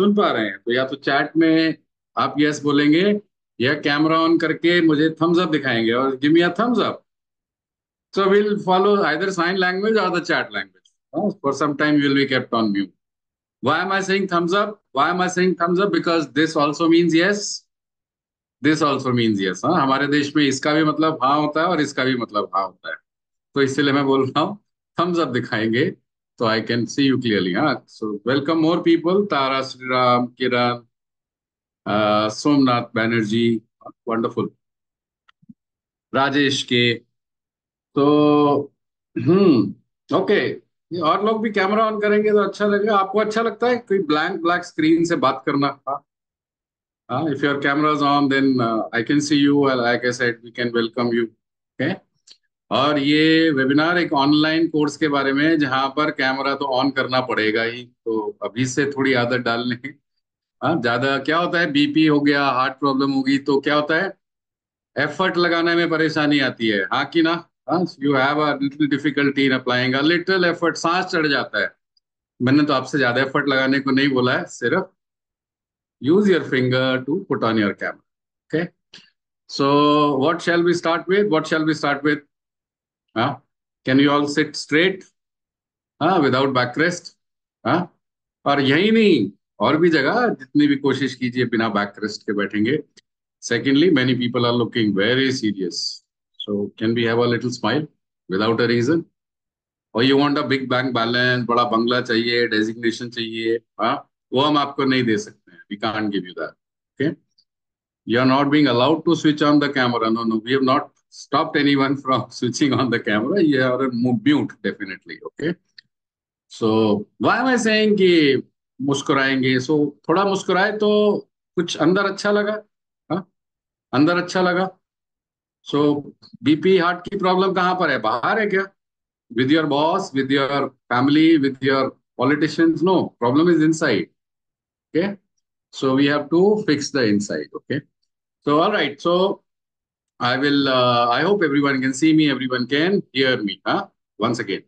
सुन पा रहे हैं। तो या तो चैट में आप यस बोलेंगे या कैमरा ऑन करके मुझे थम्स अप दिखाएँगे और give me a thumbs up so will follow either sign language और the chat language for some time will be kept on mute why am I saying thumbs up why am I saying thumbs up because this also means yes this also means yes हमारे देश में इसका भी मतलब हाँ होता है और इसका भी मतलब हाँ होता है। तो इसलिए मैं बोल रहा हूँ थम्स अप दिखाएँगे। तो I can see you clearly हाँ so welcome more people Tara Shriram Kiran Somnath Banerjee wonderful Rajesh K तो हम्म ओके और लोग भी कैमरा ऑन करेंगे तो अच्छा लगेगा। आपको अच्छा लगता है कोई ब्लैंक ब्लैक स्क्रीन से बात करना? हाँ। If your cameras on then I can see you I said we can welcome you okay और ये वेबिनार एक ऑनलाइन कोर्स के बारे में जहाँ पर कैमरा तो ऑन करना पड़ेगा ही तो अभी से थोड़ी आदत डालने हाँ। ज़्यादा क्या होता है बीपी हो गया हार्ट प्रॉब्लम होगी तो क्या होता है एफर्ट लगाने में परेशानी आती है। हाँ कि ना? You have a little difficulty in applying little effort सांस चढ़ जाता है। मैंने तो आपसे ज़्यादा एफर्ट लगाने को नहीं बोला है, सिर्फ़ use your finger to put on your camera okay so what shall be start with what shall be start with huh? can you all sit straight? huh? without backrest? huh? और यही नहीं, और भी जगह, जितनी भी कोशिश कीजिए बिना बैक बैकरेस्ट के बैठेंगे। Secondly many people are looking very serious so can be have a little smile without a reason और you want a big bank balance बड़ा बंगला चाहिए डेजिग्नेशन चाहिए हाँ? वो हम आपको नहीं दे सकते हैं। We can't give you that okay you are not being allowed to switch on the camera no no we have not stopped anyone from switching on the camera you are mute definitely okay? So why am i saying कि मुस्कुराएँगे? सो so, थोड़ा मुस्कुराए तो कुछ अंदर अच्छा लगा हाँ? अंदर अच्छा लगा। सो बीपी हार्ट की प्रॉब्लम कहाँ पर है? बाहर है क्या? With your boss with your family with your politicians no problem is inside okay so we have to fix the inside okay so all right so I will, uh, I hope everyone can see me, everyone can hear me, huh? once again.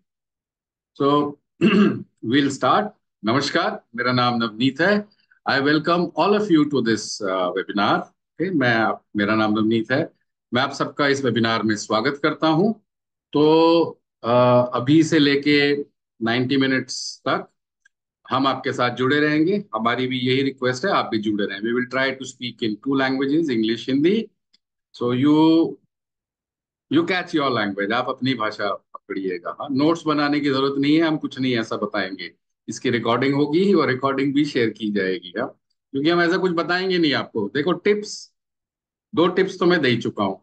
So, we'll start. Namaskar, मेरा नाम नवनीत है. I welcome all of you to this uh, webinar. Okay, मैं मेरा नाम नवनीत है. मैं आप सबका इस वेबिनार में स्वागत करता हूँ. तो uh, अभी से लेके 90 मिनट्स तक हम आपके साथ जुड़े रहेंगे. हमारी भी यही रिक्वेस्ट है, आप भी जुड़े रहें. We will try to speak in two languages, English, Hindi. So you you catch your language आप अपनी भाषा पकड़िएगा। हाँ नोट्स बनाने की ज़रूरत नहीं है, हम कुछ नहीं ऐसा बताएँगे। इसकी रिकॉर्डिंग होगी और रिकॉर्डिंग भी शेयर की जाएगी हाँ। क्योंकि हम ऐसा कुछ बताएँगे नहीं आपको। देखो टिप्स दो टिप्स तो मैं दे चुका हूँ।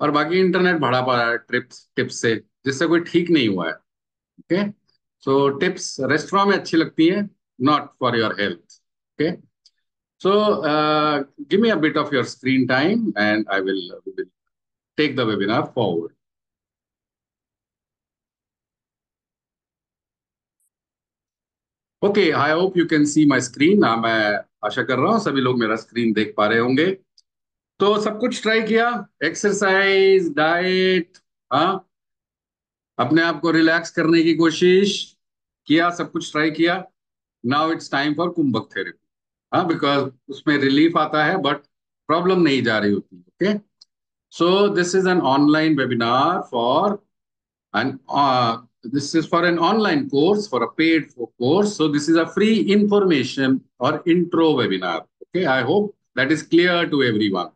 और बाकी इंटरनेट बढ़ा पा रहा है ट्रिप्स टिप्स से, जिससे कोई ठीक नहीं हुआ है। ओके सो टिप्स रेस्टोरेंट में अच्छी लगती है not for your health okay So uh, give me a bit of your screen time and I will, uh, will take the webinar forward. Okay, I hope you can see my screen. ना मैं आशा कर रहा हूँ सभी लोग मेरा screen देख पा रहे होंगे। तो सब कुछ ट्राई किया? एक्सरसाइज डाइट हाँ? अपने आप को रिलैक्स करने की कोशिश किया सब कुछ ट्राई किया। Now it's time for Kumbhak therapy हाँ बिकॉज़ उसमें रिलीफ आता है बट प्रॉब्लम नहीं जा रही होती okay so this is an online webinar for an this is for an online course for a paid course so this is a free information और intro webinar okay I hope that is clear to everyone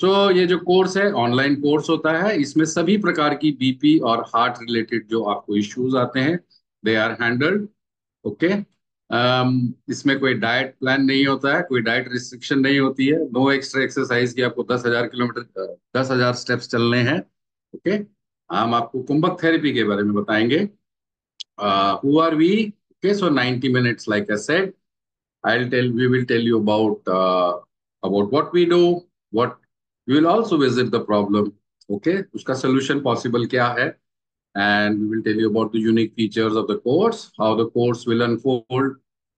so ये जो course है online course होता है, इसमें सभी प्रकार की बीपी और हार्ट रिलेटेड जो आपको इश्यूज़ आते हैं दे आर हैंडल्ड ओके इसमें कोई डाइट प्लान नहीं होता है कोई डाइट रिस्ट्रिक्शन नहीं होती है। नो एक्स्ट्रा एक्सरसाइज की आपको दस हज़ार किलोमीटर दस हज़ार स्टेप्स चलने हैं ओके हम आपको कुंभक थेरेपी के बारे में बताएँगे। Who are we okay so 90 minutes like I tell we will tell you about about we do what we will visit the problem okay उसका सोल्यूशन पॉसिबल क्या है? And we will tell you about the unique features of the course, how the course will unfold.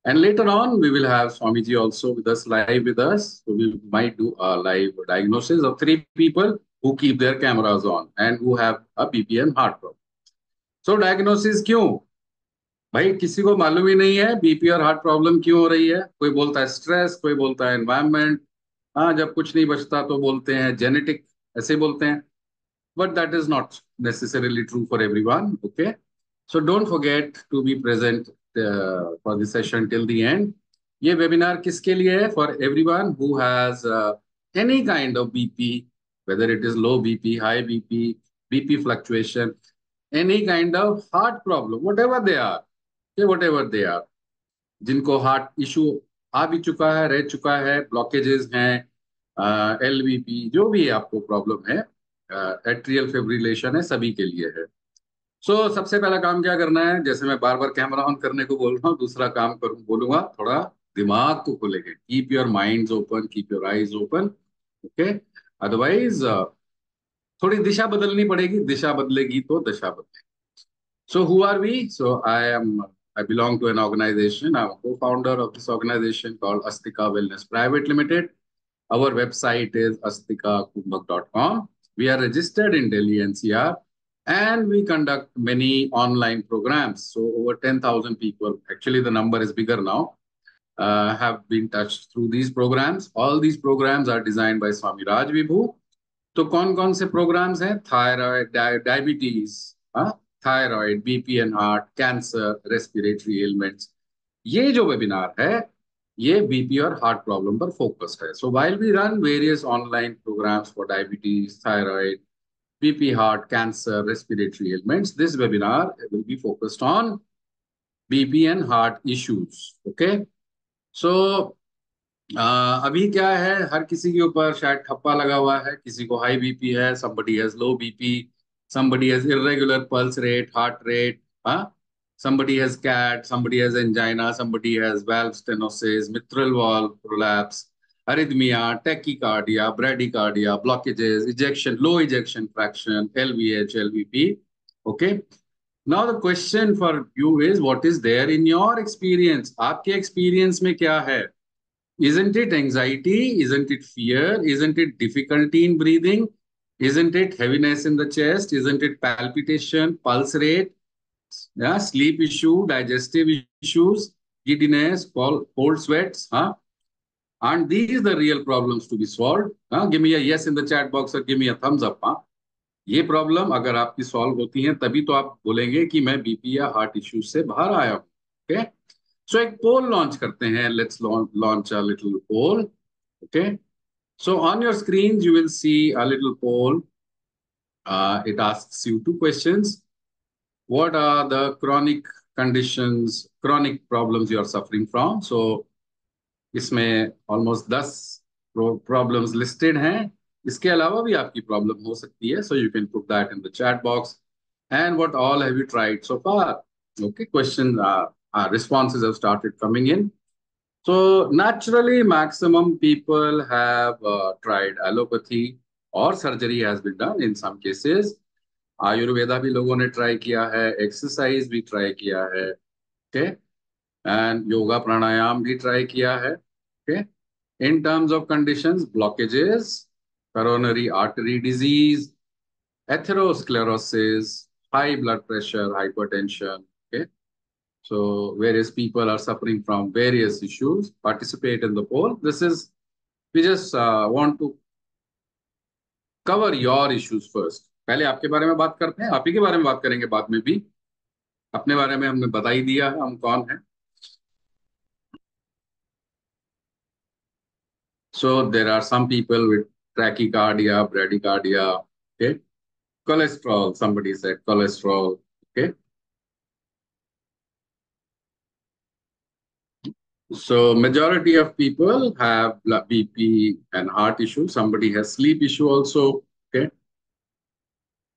And later on, we will have Swamiji also with us, live with us. So we might do a live diagnosis of three people who keep their cameras on and who have a BPM heart problem. So diagnosis क्यों? भाई किसी को मालूम ही नहीं है BP और heart problem क्यों हो रही है कोई बोलता है स्ट्रेस कोई बोलता है एनवायरनमेंट हाँ जब कुछ नहीं बचता तो बोलते हैं जेनेटिक ऐसे ही बोलते हैं but that is not necessarily true for everyone okay so don't forget to be present uh, for this session till the end ये वेबिनार किसके लिए है? For everyone who has any kind of BP whether it is low BP high BP BP fluctuation any kind of heart problem whatever they are whatever they are जिनको heart issue आ भी चुका है रह चुका है ब्लॉकेजेस हैं uh, L जो भी आपको प्रॉब्लम है एट्रियल uh, फेब्रिलेशन है सभी के लिए है। सो so, सबसे पहला काम क्या करना है? जैसे मैं बार बार कैमरा ऑन करने को बोल रहा हूँ दूसरा काम करूँ बोलूँगा थोड़ा दिमाग को खुलेंगे keep your mind open keep your eyes open okay otherwise थोड़ी दिशा बदलनी पड़ेगी दिशा बदलेगी तो दशा बदलेगी। So who are we so I am I belong to an organisation I am co founder of this organisation called Astika wellness private limited our website is Astika Kumbhak dot com we are registered in Delhi NCR and we conduct many online programs. So over 10,000 people, actually the number is bigger now, uh, have been touched through these programs. All these programs are designed by Swami Raj Vibhu. तो कौन कौन से programmes हैं thyroid diabetes thyroid BP and heart cancer respiratory elements ये जो webinar है ये BP और हार्ट प्रॉब्लम पर फोकस है so while we run various online programs for diabetes thyroid BP, heart, cancer, respiratory ailments. This webinar will be focused on BP and heart issues. Okay. So, uh, अभी क्या है हर किसी के ऊपर शायद ठप्पा लगा हुआ है किसी को हाई बीपी है somebody has low BP, somebody has irregular pulse rate, heart rate. Huh? somebody has CAT, somebody has angina, somebody has valve stenosis, mitral valve prolapse, arrhythmia, tachycardia, bradycardia, blockages, ejection, low ejection fraction, LVH, LVP. Okay. Now the question for you is, what is there in your experience? आपके experience में क्या है? Isn't it anxiety? Isn't it fear? Isn't it difficulty in breathing? Isn't it heaviness in the chest? Isn't it palpitation, pulse rate? yeah, sleep issue, digestive issues, giddiness, cold, cold sweats, huh? And these are the real problems to be solved. Huh? Give me a yes in the chat box or give me a thumbs up. Huh? ये problem अगर आपकी solve होती है तभी तो आप बोलेंगे कि मैं बीपी या हार्ट इश्यूज़ से बाहर आया हूँ ओके सो एक पोल लॉन्च करते हैं let's launch a little poll okay so on your screen you will see a little poll it asks you two questions what are the chronic conditions, chronic problems you are suffering from. So इसमें almost दस problem listed हैं। इसके अलावा भी आपकी problem हो सकती है so you can put that in the chat box and what all have you tried so far okay question response started coming in so naturally maximum people have tried allopathy और surgery has been done in some cases Ayurveda भी लोगों ने try किया है exercise भी try किया है ठीक एंड योगा प्राणायाम भी ट्राई किया है। Okay in terms of conditions blockages coronary artery disease atherosclerosis high blood pressure hypertension okay so various people are suffering from various issues participate in the poll this is we just uh, want to cover your issues first पहले आपके बारे में बात करते हैं आप ही के बारे में बात करेंगे बाद में भी अपने बारे में हमने बता ही दिया हम कौन हैं so there are some people with tachycardia bradycardia okay cholesterol somebody said cholesterol okay so majority of people have bp and heart issue somebody has sleep issue also okay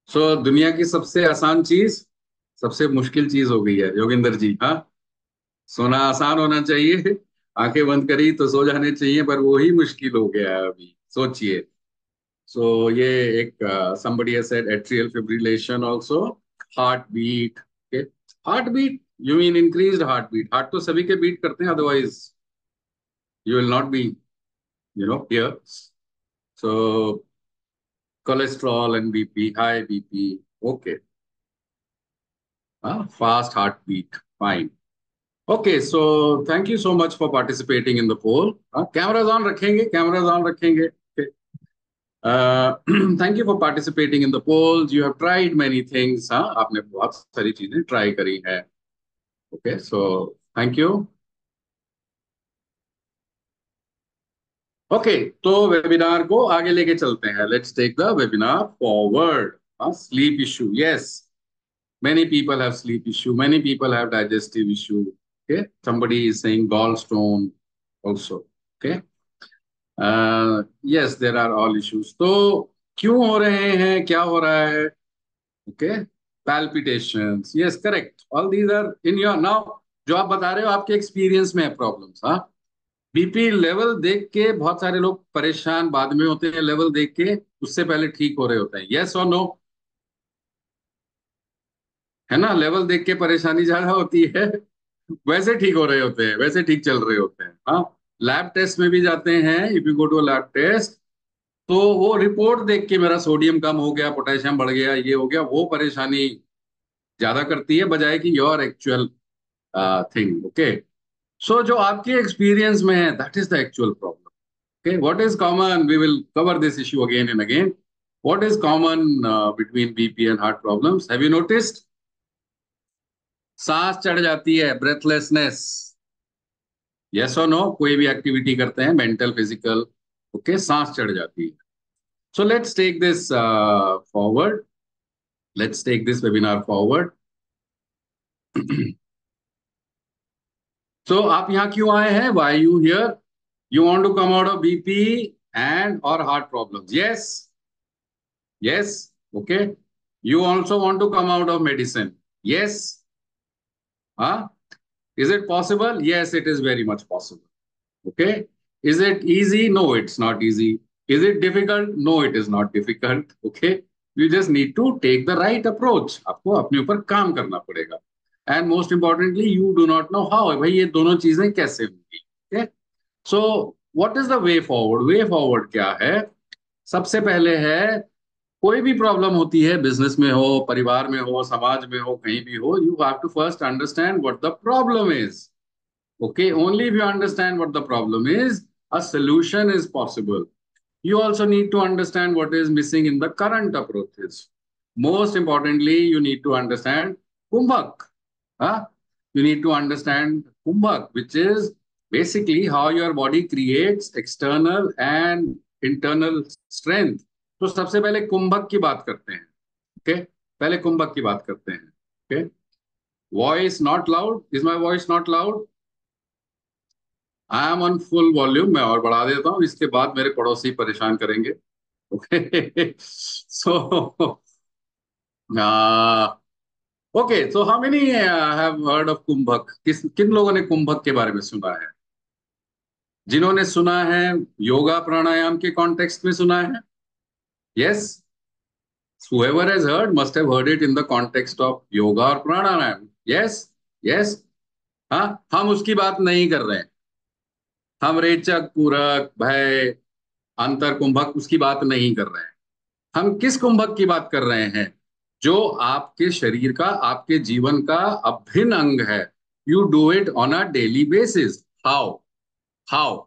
so, दुनिया की सबसे आसान चीज़ सबसे मुश्किल चीज़ हो गई है योगिंदर जी हाँ सोना आसान होना चाहिए आँखें बंद करी तो सो जाने चाहिए पर वो ही मुश्किल हो गया है अभी। सोचिए। सो so, ये एक somebody said atrial fibrillation also heart beat heart beat you mean increase heart beat heart तो सभी के बीट करते हैं otherwise you will not be you know here so cholesterol and BP high BP okay fast heart beat fine okay so thank you so much for participating in the poll cameras on रखेंगे cameras on रखेंगे thank you for participating in the polls you have tried many things हाँ आपने बहुत सारी चीज़ें try करी है okay so thank you okay तो वेबिनार को आगे लेके चलते हैं. Let's take the webinar forward sleep issue yes many people have sleep issue. Many people have digestive issue. Okay somebody is saying gallstone also. Okay. Uh, yes there are all issues. तो क्यों हो रहे हैं? क्या हो रहा है? Okay palpitations. Yes correct. All these are in your now जो आप बता रहे हो आपके एक्सपीरियंस में है प्रॉब्लम्स हाँ? बीपी लेवल देख के बहुत सारे लोग परेशान बाद में होते हैं लेवल देख के उससे पहले ठीक हो रहे होते हैं। यस और नो है ना? लेवल देख के परेशानी ज़्यादा होती है। वैसे ठीक हो रहे होते हैं, वैसे ठीक चल रहे होते हैं। हाँ लैब टेस्ट में भी जाते हैं if you go to lab test तो वो रिपोर्ट देख के मेरा सोडियम कम हो गया पोटेशियम बढ़ गया, ये हो गया, वो परेशानी ज़्यादा करती है, बजाय कि your actual thing okay so जो आपके एक्सपीरियंस में है that is the actual problem okay what is common we will cover this issue again and again what is common between BP and heart problems have you noticed सांस चढ़ जाती है breathlessness yes और no कोई भी activity करते हैं mental physical okay सांस चढ़ जाती है. So let's take this forward let's take this webinar forward so आप यहाँ क्यों आए हैं? Why you here you want to come out of BP and और heart problem yes yes okay you also want to come out of medicine yes Huh? Is it possible? Yes, it is very much possible. Okay. Is it easy? No, it's not easy. Is it difficult? No, it is not difficult. Okay. You just need to take the right approach. आपको अपने ऊपर काम करना पड़ेगा. And most importantly, you do not know how. भाई ये दोनों चीज़ें कैसे होंगी. Okay. So what is the way forward? Way forward क्या है? सबसे पहले है कोई भी प्रॉब्लम होती है बिज़नेस में हो, परिवार में हो, समाज में हो, कहीं भी हो you have to first understand what the problem is okay only if you understand what the problem is a solution is possible you also need to understand what is missing in the current approaches most importantly you need to understand Kumbhak you need to understand Kumbhak which is basically how your body creates external and internal strength तो सबसे पहले कुंभक की बात करते हैं, okay? पहले कुंभक की बात करते हैं, okay? Voice not loud is my voice not loud I am on full volume मैं और बढ़ा देता हूँ। इसके बाद मेरे पड़ोसी परेशान करेंगे, okay? So okay so how many have heard of Kumbhak? किस, किन लोगों ने कुंभक के बारे में सुना है? जिन्होंने सुना है योगा प्राणायाम के कॉन्टेक्स्ट में सुना है? Yes, whoever has heard must have heard it in the context of yoga or pranayam. Yes, yes. हाँ हम उसकी बात नहीं कर रहे हैं। हम रेचक पूरक भय अंतर कुंभक उसकी बात नहीं कर रहे हैं। हम किस कुंभक की बात कर रहे हैं? जो आपके शरीर का आपके जीवन का अभिन्न अंग है। You do it on a daily basis how how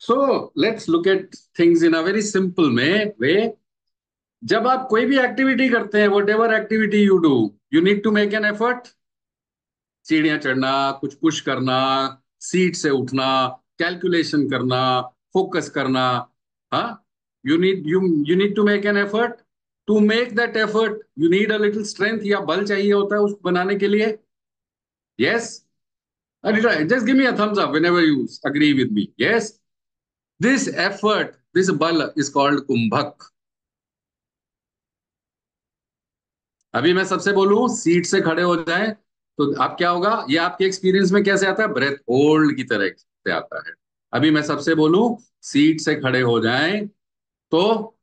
so let's look at things in a very simple में वे जब आप कोई भी एक्टिविटी करते हैं whatever activity you do you need to make an effort सीढ़ियाँ चढ़ना, कुछ पुश करना सीट से उठना कैलकुलेशन करना फोकस करना हाँ? You need you you need to make an effort to make that effort you need a little strength या बल चाहिए होता है उसको बनाने के लिए। Yes just give me a thumbs up whenever you agree with me. Yes? This effort, this bal is called kumbhak अभी मैं सबसे बोलूँ सीट से खड़े हो जाए तो आप क्या होगा? ये आपके एक्सपीरियंस में कैसे आता है? ब्रेथ होल्ड की तरह से आता है। अभी मैं सबसे बोलूँ सीट से खड़े हो जाए तो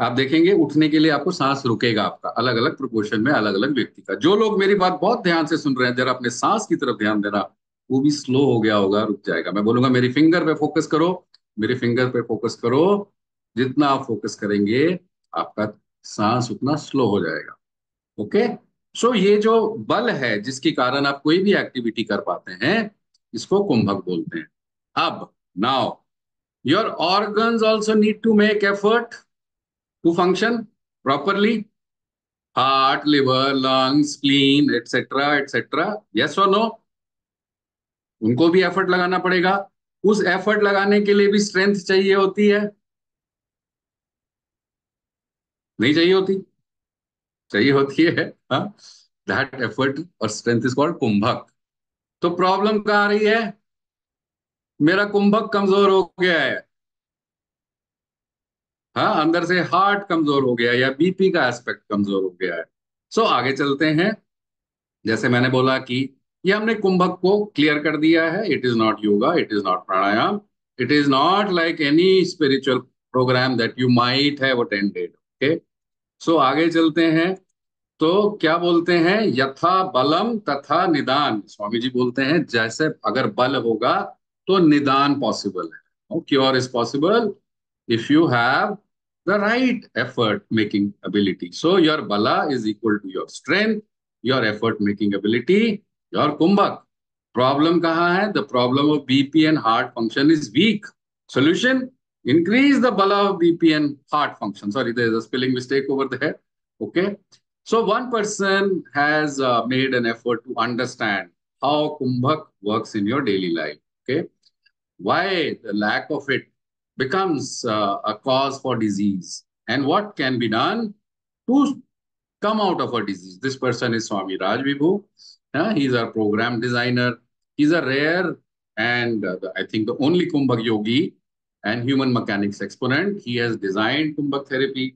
आप देखेंगे, उठने के लिए आपको सांस रुकेगा आपका। अलग अलग प्रोपोर्शन में अलग अलग व्यक्ति का। जो लोग मेरी बात बहुत ध्यान से सुन रहे हैं, जरा अपने सांस की तरफ़ ध्यान देना, वो भी स्लो हो गया होगा, रुक जाएगा। मैं बोलूँगा, मेरी फिंगर पे फोकस करो, मेरे फिंगर पे फोकस करो। जितना आप फोकस करेंगे, आपका सांस उतना स्लो हो जाएगा। ओके सो ये जो बल है, जिसके कारण आप कोई भी एक्टिविटी कर पाते हैं, इसको कुंभक बोलते हैं। अब now your organs also need to make effort to function properly heart liver lungs spleen etcetera etcetera yes और नो उनको भी एफर्ट लगाना पड़ेगा। उस एफर्ट लगाने के लिए भी स्ट्रेंथ चाहिए होती है। नहीं चाहिए होती? चाहिए होती है दैट एफर्ट और स्ट्रेंथ इज़ कॉल्ड कुंभक। तो प्रॉब्लम कहा आ रही है? मेरा कुंभक कमज़ोर हो गया है। हाँ अंदर से हार्ट कमज़ोर हो गया या बीपी का एस्पेक्ट कमज़ोर हो गया है। सो so, आगे चलते हैं। जैसे मैंने बोला कि ये हमने कुंभक को क्लियर कर दिया है। It is not yoga it is not pranayama it is not like any spiritual program that you might attended okay so आगे चलते हैं। तो क्या बोलते हैं? यथा बलम तथा निदान। स्वामी जी बोलते हैं, जैसे अगर बल होगा तो निदान पॉसिबल है। Cure is possible if you have the right effort making ability so your bala is equal to your strength your effort making ability your Kumbhak problem कहाँ है? The problem of BP and heart function is weak solution increase the bala of BP and heart function. Sorry, there's a spelling mistake over there. Okay. So one person has uh, made an effort to understand how Kumbhak works in your daily life. Okay, why the lack of it becomes uh, a cause for disease, and what can be done to come out of a disease. This person is Swami Raj Vibhu. Uh, he's a program designer. He's a rare and uh, I think the only Kumbhak yogi and human mechanics exponent. He has designed Kumbhak therapy.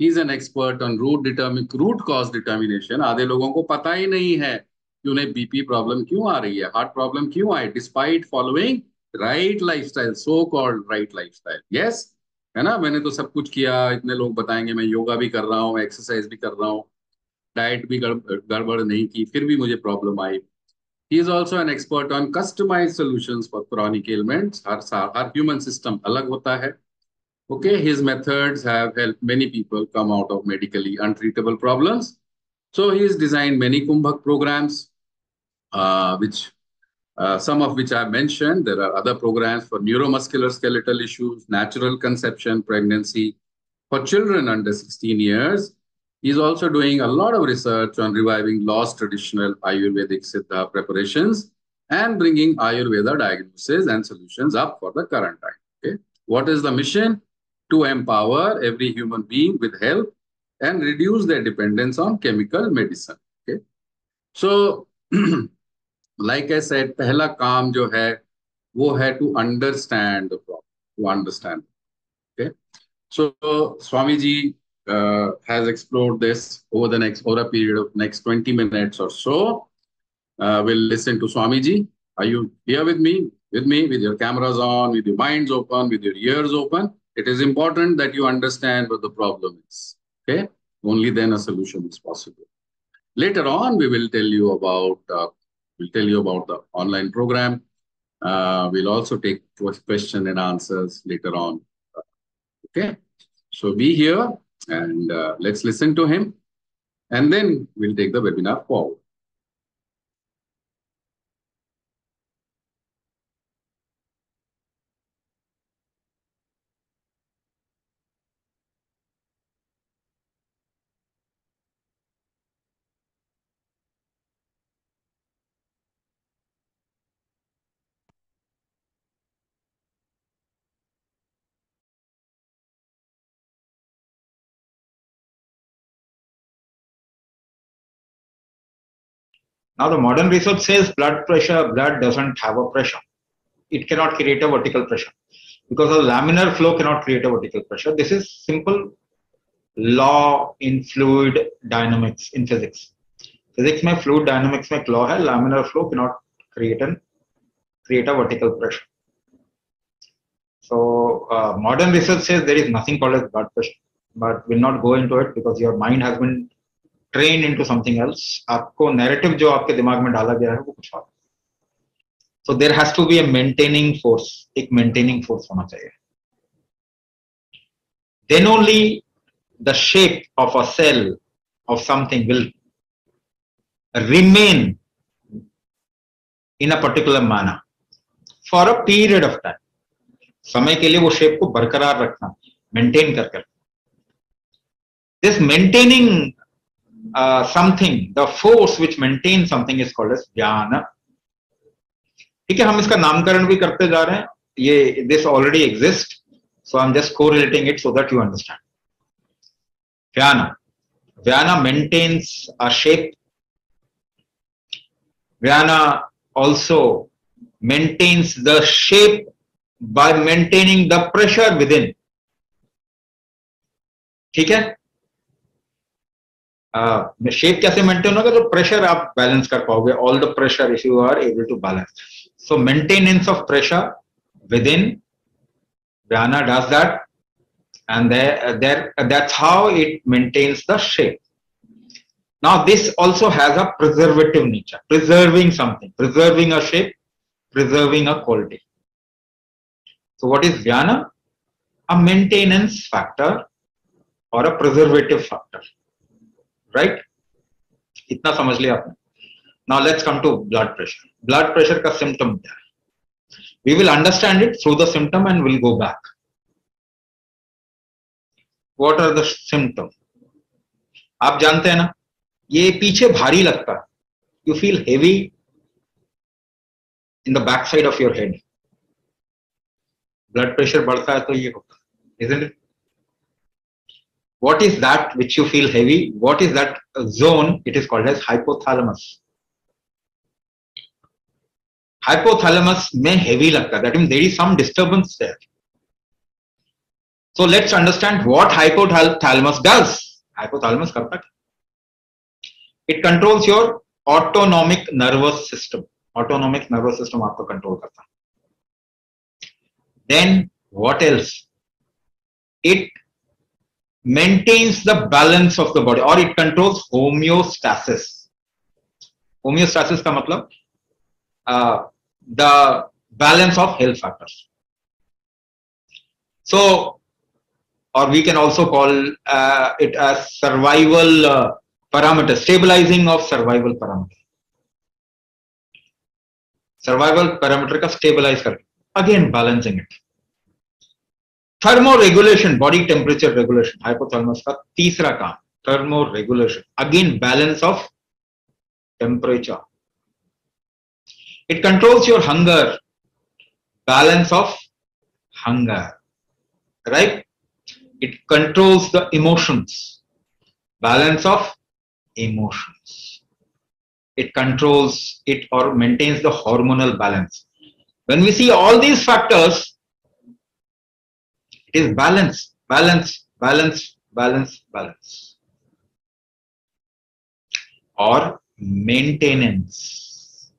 He is an expert on root determine root cause determination आधे लोगों को पता ही नहीं है, कि उन्हें BP problem क्यों आ रही है हार्ट प्रॉब्लम क्यों आई despite following right lifestyle so called right lifestyle yes है ना? मैंने तो सब कुछ किया, इतने लोग बताएँगे, मैं योगा भी कर रहा हूँ एक्सरसाइज भी कर रहा हूँ डाइट भी गड़बड़ नहीं की, फिर भी मुझे प्रॉब्लम आई। He is also an expert on customized solutions for chronic ailments. Our, our human system alag hota hai. Okay, his methods have helped many people come out of medically untreatable problems. So he has designed many Kumbhak programs, uh, which uh, some of which I mentioned. There are other programs for neuromuscular skeletal issues, natural conception, pregnancy, for children under 16 years, he's also doing a lot of research on reviving lost traditional Ayurvedic Siddha preparations and bringing Ayurveda diagnosis and solutions up for the current time. Okay, what is the mission? to empower every human being with health and reduce their dependence on chemical medicine. Okay. So, like I said, पहला काम जो है वो है to understand the problem, to understand. Okay. So, Swami ji uh, has explored this over the next over a period of next 20 minutes or so. Uh, we'll listen to Swamiji. Are you here with me? With me, with your cameras on, with your minds open, with your ears open. It is important that you understand what the problem is. Okay, only then a solution is possible. Later on, we will tell you about uh, we'll tell you about the online program. Uh, we'll also take question and answers later on. Okay, so be here and uh, let's listen to him, and then we'll take the webinar forward. Now the modern research says blood pressure, blood doesn't have a pressure. It cannot create a vertical pressure because a laminar flow cannot create a vertical pressure. This is simple law in fluid dynamics in physics. Physics में fluid dynamics में law है laminar flow cannot create an create a vertical pressure. So uh, modern research says there is nothing called as blood pressure, but we'll not go into it because your mind has been train into something else आपको narrative जो आपके दिमाग में डाला गया है, वो कुछ और so there has to be a maintaining force एक मेंटेनिंग फोर्स होना चाहिए। Then only the shape of a cell of something will remain in a particular manner for a period of time. समय के लिए वो शेप को बरकरार रखना मेंटेन कर कर this maintaining something the force which maintain something is called as gyan ठीक है, हम इसका नामकरण भी करते जा रहे हैं। ये this already exist so I am just को relating it so that you understand vyana vyana maintains a shape vyana also maintains the shape by maintaining the pressure within ठीक है? शेप uh, कैसे मेंटेन होगा तो pressure आप balance कर पाओगे all the pressure if you are able to balance so maintenance of pressure within Vyana does that and there, there, that's how it maintains the shape. Now this also has a preservative nature, preserving something, preserving a shape, preserving a quality. So what is Vyana? A maintenance factor or a preservative factor. Right इतना समझ लिया आपने। Now let's come to blood pressure blood pressure का symptom क्या है? We will understand it through the symptom and will go back what are the symptom आप जानते हैं ना, ये पीछे भारी लगता है। You feel heavy in the back side of your head blood pressure बढ़ता है तो ये होता है what is that which you feel heavy? What is that zone? It is called as hypothalamus. Hypothalamus may heavy lagta that means there is some disturbance there. So let's understand what hypothalamus does. Hypothalamus karta it controls your autonomic nervous system. Autonomic nervous system aapko control then what else? It maintains the balance of the body or it controls homeostasis. Homeostasis ka matlab uh, the balance of health factors. So or we can also call uh, it as survival uh, parameter stabilizing of survival parameter survival parameter ka stabilize kar again balancing it thermoregulation body temperature regulation hypothalamus का तीसरा काम thermoregulation again balance of temperature it controls your hunger balance of hunger right it controls the emotions balance of emotions it controls it or maintains the hormonal balance when we see all these factors It is balance, balance, balance, balance, balance. Or maintenance.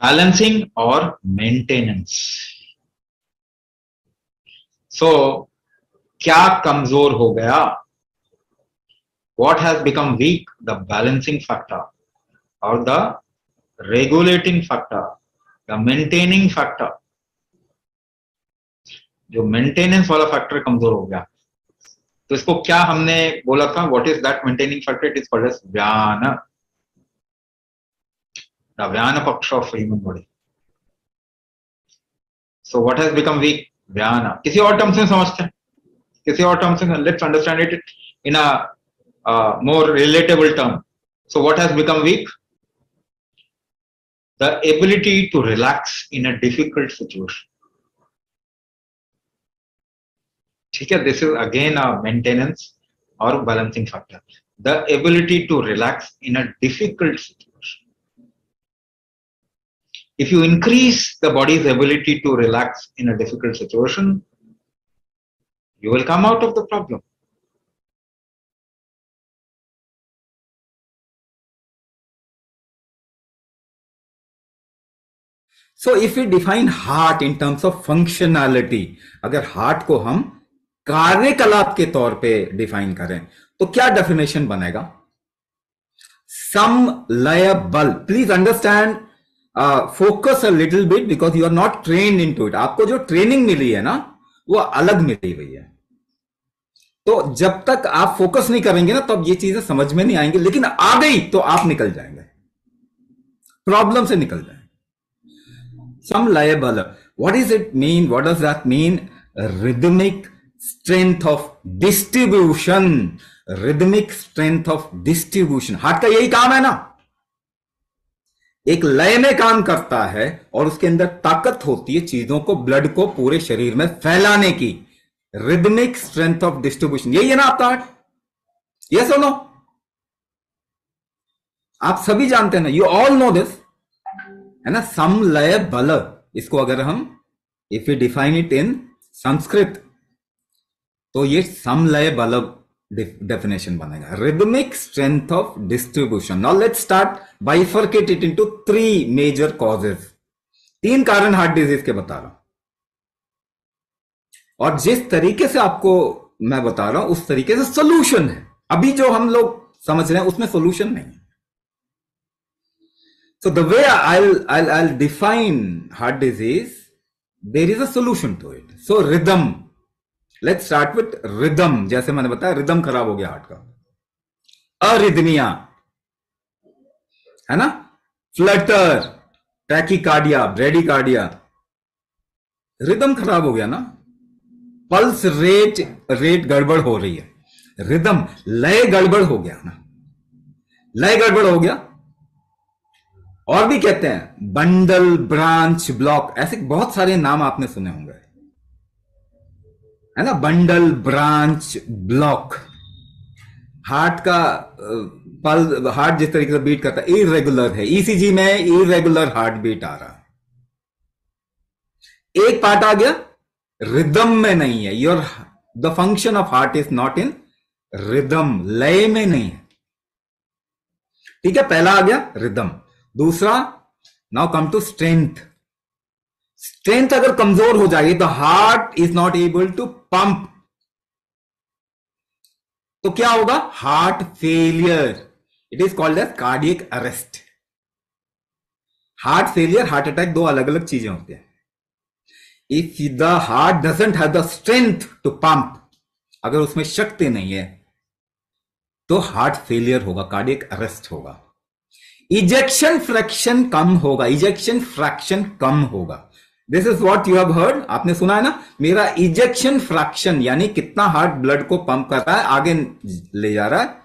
Balancing or maintenance. So, क्या कमजोर हो गया what has become weak the balancing factor or the regulating factor the maintaining factor जो maintenance वाला factor कमज़ोर हो गया। तो इसको क्या हमने बोला था? What is that maintaining factor it is called as vyana the vyana paksha of human body so what has become weak vyana किसी और टर्म्स में समझते हैं? किसी और टर्म्स में? Let's understand it in a more relatable term so what has become weak the ability to relax in a difficult situation. ठीक है this is again a maintenance और balancing factor the ability to relax in a difficult situation if you increase the body's ability to relax in a difficult situation you will come out of the problem so if we define heart in terms of functionality अगर heart को हम कार्यकलाप के तौर पे define करें तो क्या डेफिनेशन बनेगा? सम लय बल please understand focus a little bit because you are not train into it आपको जो ट्रेनिंग मिली है ना, वो अलग मिली हुई है। तो जब तक आप फोकस नहीं करेंगे ना, तब ये चीज़ें समझ में नहीं आएँगी। लेकिन आ गई तो आप निकल जाएँगे। प्रॉब्लम से निकल जाएँगे। सम liable what is it mean what does that mean rhythmic strength of distribution rhythmic strength of distribution heart का यही काम है ना? एक लय में काम करता है और उसके अंदर ताकत होती है चीज़ों को ब्लड को पूरे शरीर में फैलाने की। रिदमिक स्ट्रेंथ ऑफ़ डिस्ट्रीब्यूशन यही है ना आपका हार्ट ये सुनो। आप सभी जानते हैं ना यू ऑल नो दिस है ना? सम लय बल, इसको अगर हम if you define it in Sanskrit तो ये समलय बल डेफिनेशन बनेगा। Rhythmic strength of distribution not let start bifurcate it into three major causes तीन कारण हार्ट डिज़ीज़ के बता रहा हूँ। और जिस तरीके से आपको मैं बता रहा हूँ, उस तरीके से सोल्यूशन है। अभी जो हम लोग समझ रहे हैं, उसमें सोल्यूशन नहीं है। So the way I I I define heart disease there is a solution to it so rhythm let start with rhythm जैसे मैंने बताया रिदम खराब हो गया हार्ट का। अरिदमिया, है ना? फ्लटर टैकिकार्डिया ब्रेडिकार्डिया रिदम खराब हो गया ना? पल्स रेट रेट गड़बड़ हो रही है। रिदम लय गड़बड़ हो गया ना? लय गड़बड़ हो गया? और भी कहते हैं बंडल ब्रांच ब्लॉक ऐसे बहुत सारे नाम आपने सुने होंगे। है ना बंडल ब्रांच ब्लॉक हार्ट का पल हार्ट जिस तरीके से बीट करता है इरेगुलर है। ईसीजी में इरेगुलर हार्ट बीट आ रहा है। एक पार्ट आ गया रिदम में नहीं है। Your the function of heart is not in rhythm लय में नहीं है। ठीक है, पहला आ गया रिदम दूसरा now come to strength strength अगर कमज़ोर हो जाएगी तो heart is not able to pump तो क्या होगा? Heart failure it is called as cardiac arrest heart failure heart attack दो अलग अलग चीज़ें होती है। If the heart doesn't have the strength to pump अगर उसमें शक्ति नहीं है तो हार्ट फेलियर होगा कार्डियक अरेस्ट होगा। इजेक्शन फ्रैक्शन कम होगा इजेक्शन फ्रैक्शन कम होगा। This is what you have heard आपने सुना है ना? मेरा इजेक्शन फ्रैक्शन यानी कितना हार्ट ब्लड को पंप कर रहा है, आगे ले जा रहा है।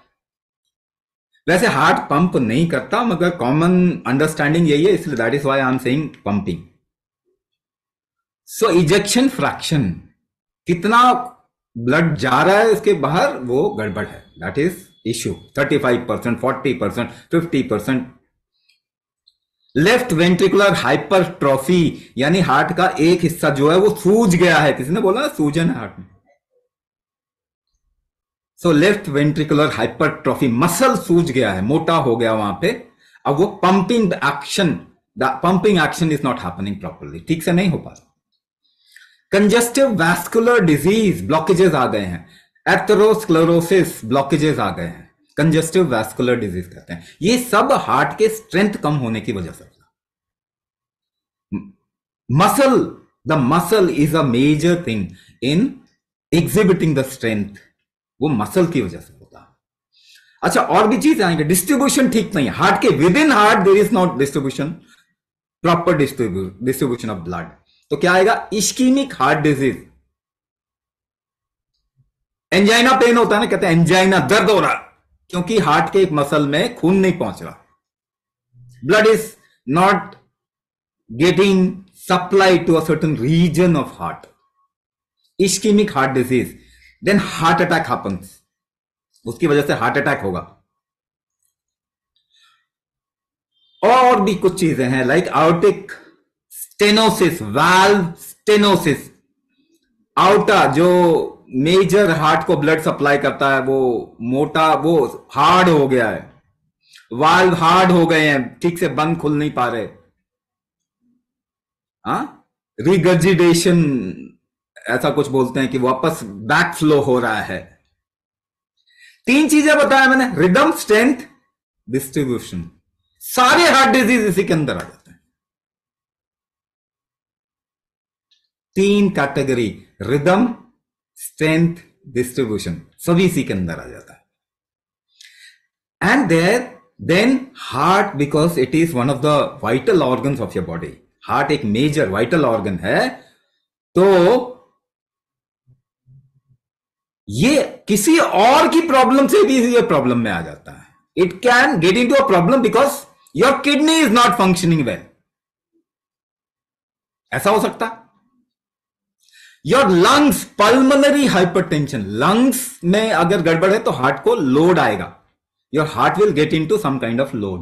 वैसे हार्ट पंप नहीं करता, मगर कॉमन अंडरस्टैंडिंग यही है, इसलिए that is why I am saying pumping so ejection fraction कितना ब्लड जा रहा है उसके बाहर, वो गड़बड़ है। That is issue thirty five percent forty percent fifty percent left ventricular hypertrophy, यानी हार्ट का एक हिस्सा जो है वो सूज गया है। किसी ने बोला? सूजन हार्ट में so left ventricular hypertrophy, muscle सूज गया है, मोटा हो गया वहाँ पे। अब वो pumping action, the pumping action is not happening properly. ठीक से नहीं हो पा रहा। कंजेस्टिव वैस्कुलर डिज़ीज़, ब्लॉकेजेस आ गए हैं। एथरोस्क्लेरोसिस, ब्लॉकेजेस आ गए हैं। कंजेस्टिव वैस्कुलर डिज़ीज़ कहते हैं। ये सब हार्ट के स्ट्रेंथ कम होने की वजह से होता muscle the muscle is a major thing in exhibiting the strength वो मसल की वजह से होता अच्छा और भी चीज़ आएँगे। डिस्ट्रीब्यूशन ठीक नहीं है। हार्ट के within heart there is not distribution proper distribution of blood तो क्या आएगा? Ischemic heart disease angina pain होता है ना, कहते हैं एंजाइना दर्द हो रहा क्योंकि हार्ट के एक मसल में खून नहीं पहुँच रहा। Blood is not getting supply to a certain region of heart ischemic heart disease then heart attack happens उसकी वजह से हार्ट अटैक होगा। और भी कुछ चीज़ें हैं like aortic stenosis valve stenosis aorta जो मेजर हार्ट को ब्लड सप्लाई करता है, वो मोटा, वो हार्ड हो गया है। वाल्व हार्ड हो गए हैं, ठीक से बंद खुल नहीं पा रहे। हाँ? ऐसा कुछ बोलते हैं कि वापस बैक फ्लो हो रहा है। तीन चीज़ें बताया मैंने रिदम स्ट्रेंथ डिस्ट्रीब्यूशन सारे हार्ट डिज़ीज़ इसी के अंदर आ जाते हैं। तीन कैटेगरी रिदम स्ट्रेंथ डिस्ट्रीब्यूशन सभी इसी के अंदर आ जाता है। And there then heart because it is one of the vital organ of your body heart एक मेजर वाइटल ऑर्गन है तो ये किसी और की प्रॉब्लम से भी ये प्रॉब्लम में आ जाता है। It can get into a problem because your kidney is not functioning well ऐसा हो सकता? है your lungs pulmonary hypertension lungs में अगर गड़बड़ है तो हार्ट को लोड आएगा। Your heart will get into some kind of load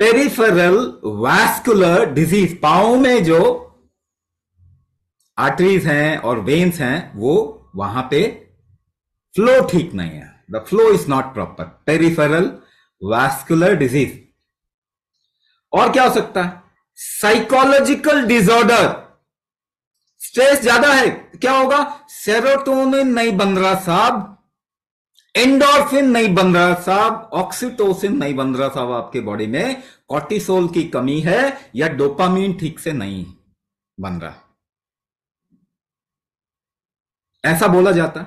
peripheral vascular disease पाओ में जो आर्टरीज हैं और वेन्स हैं, वो वहाँ पे फ्लो ठीक नहीं है। The flow is not proper peripheral vascular disease और क्या हो सकता है? साइकोलॉजिकल डिसऑर्डर स्ट्रेस ज़्यादा है, क्या होगा? सेरोटोनिन नहीं बन रहा साहब। एंडोर्फिन नहीं बन रहा साहब। ऑक्सीटोसिन नहीं बन रहा साहब आपके बॉडी में। कॉर्टिसोल की कमी है या डोपामीन ठीक से नहीं बन रहा। ऐसा बोला जाता।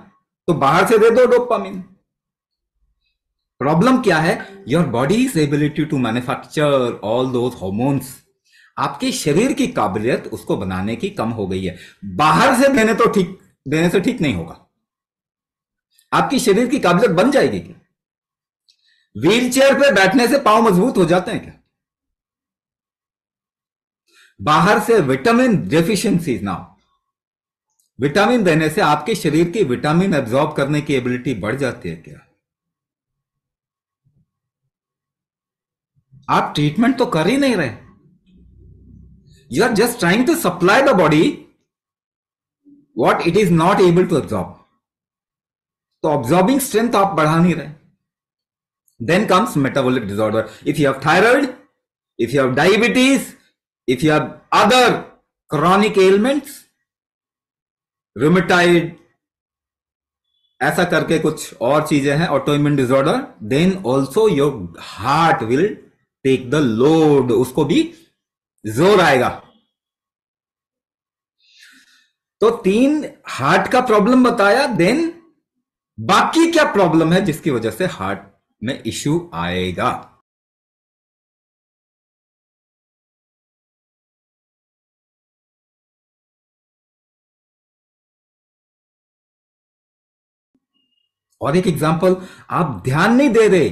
तो बाहर से दे दो डोपामीन प्रॉब्लम क्या है? Your body is ability to manufacture all those hormones आपके शरीर की काबिलियत उसको बनाने की कम हो गई है। बाहर से देने तो ठीक, देने से ठीक नहीं होगा। आपकी शरीर की काबिलियत बन जाएगी क्या? व्हील चेयर पर बैठने से पाँव मज़बूत हो जाते हैं क्या? बाहर से विटामिन डेफिशिएंसी ना विटामिन देने से आपके शरीर की विटामिन एब्जॉर्ब करने की एबिलिटी बढ़ जाती है क्या? आप ट्रीटमेंट तो कर ही नहीं रहे। You are just trying to supply the body what it is not able to absorb तो ऑब्जॉर्बिंग स्ट्रेंथ आप बढ़ा नहीं रहे। Then comes metabolic disorder if you have thyroid if you have diabetes if you have other chronic elements rheumatoid ऐसा करके कुछ और चीज़ें हैं autoimmune disorder then also your heart will take the load उसको भी ज़ोर आएगा। तो तीन हार्ट का प्रॉब्लम बताया देन बाकी क्या प्रॉब्लम है जिसकी वजह से हार्ट में इश्यू आएगा? और एक एग्जांपल आप ध्यान नहीं दे रहे।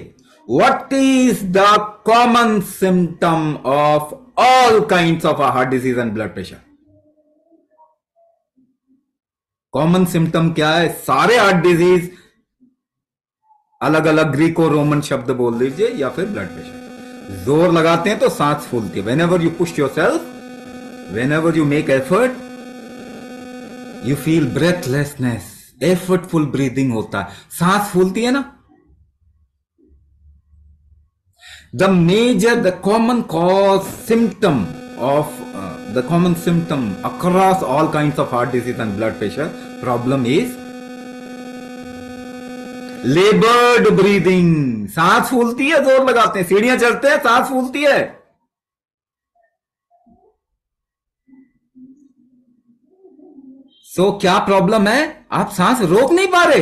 What is the common symptom of all kinds of heart disease and blood pressure? Common symptom क्या है? सारे हार्ट डिज़ीज़ अलग अलग ग्रीक और रोमन शब्द बोल दीजिए या फिर ब्लड प्रेशर ज़ोर लगाते हैं तो सांस फूलती है। Whenever you push yourself whenever you make effort you feel breathlessness effortful breathing होता है। सांस फूलती है ना? The major the common cause symptom of uh, the common symptom across all kinds of heart disease and blood pressure problem is laboured breathing सांस फूलती है ज़ोर लगाते हैं सीढ़ियाँ चढ़ते हैं सांस फूलती है सो so, क्या प्रॉब्लम है आप सांस रोक नहीं पा रहे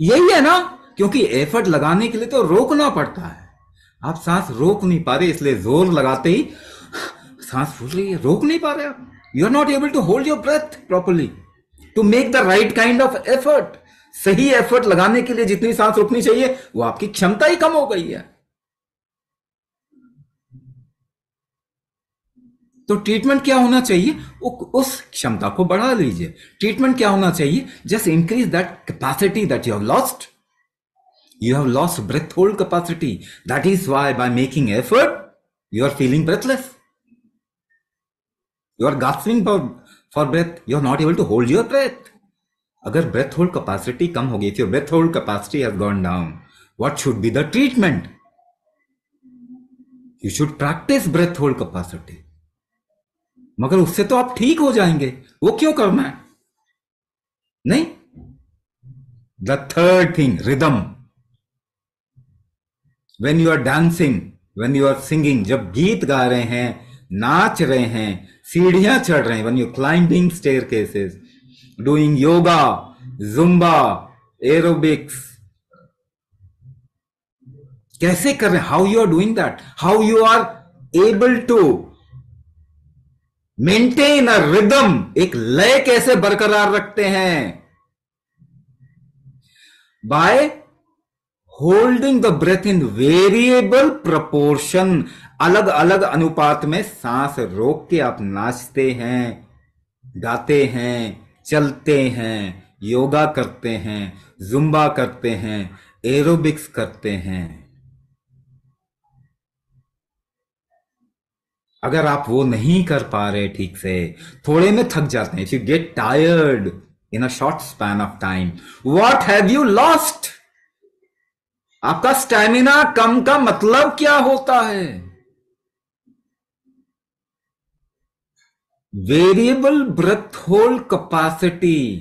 यही है ना क्योंकि एफर्ट लगाने के लिए तो रोकना पड़ता है। आप सांस रोक नहीं पा रहे इसलिए ज़ोर लगाते ही सांस फूल रही है। रोक नहीं पा रहे आप। You are not able to hold your breath properly to make the right kind of effort सही एफर्ट लगाने के लिए जितनी सांस रोकनी चाहिए वो आपकी क्षमता ही कम हो गई है। तो ट्रीटमेंट क्या होना चाहिए? उ, उस क्षमता को बढ़ा लीजिए। ट्रीटमेंट क्या होना चाहिए? Just increase that capacity that you have lost you have lost breath hold capacity that is why by making effort you are feeling breathless you are gasping for, for breath you are not able to hold your breath अगर breath hold capacity कम होगी if your breath hold capacity has gone down what should be the treatment you should practice breath hold capacity मगर उससे तो आप ठीक हो जाएँगे वो क्यों करना है नहीं the third thing rhythm when you are dancing when you are singing जब गीत गा रहे हैं, नाच रहे हैं, सीढ़ियाँ चढ़ रहे हैं when you climbing staircases doing yoga Zumba aerobics कैसे कर रहे हैं? How you are doing that how you are able to maintain a rhythm एक लय कैसे बरकरार रखते हैं? By holding the breath in variable proportion अलग अलग अनुपात में सांस रोक के आप नाचते हैं, गाते हैं, चलते हैं, योगा करते हैं, जुम्बा करते हैं, एरोबिक्स करते हैं। अगर आप वो नहीं कर पा रहे ठीक से, थोड़े में थक जाते हैं if you get tired in a short span of time what have you lost आपका स्टेमिना कम का मतलब क्या होता है? वेरिएबल ब्रेथ होल्ड कैपेसिटी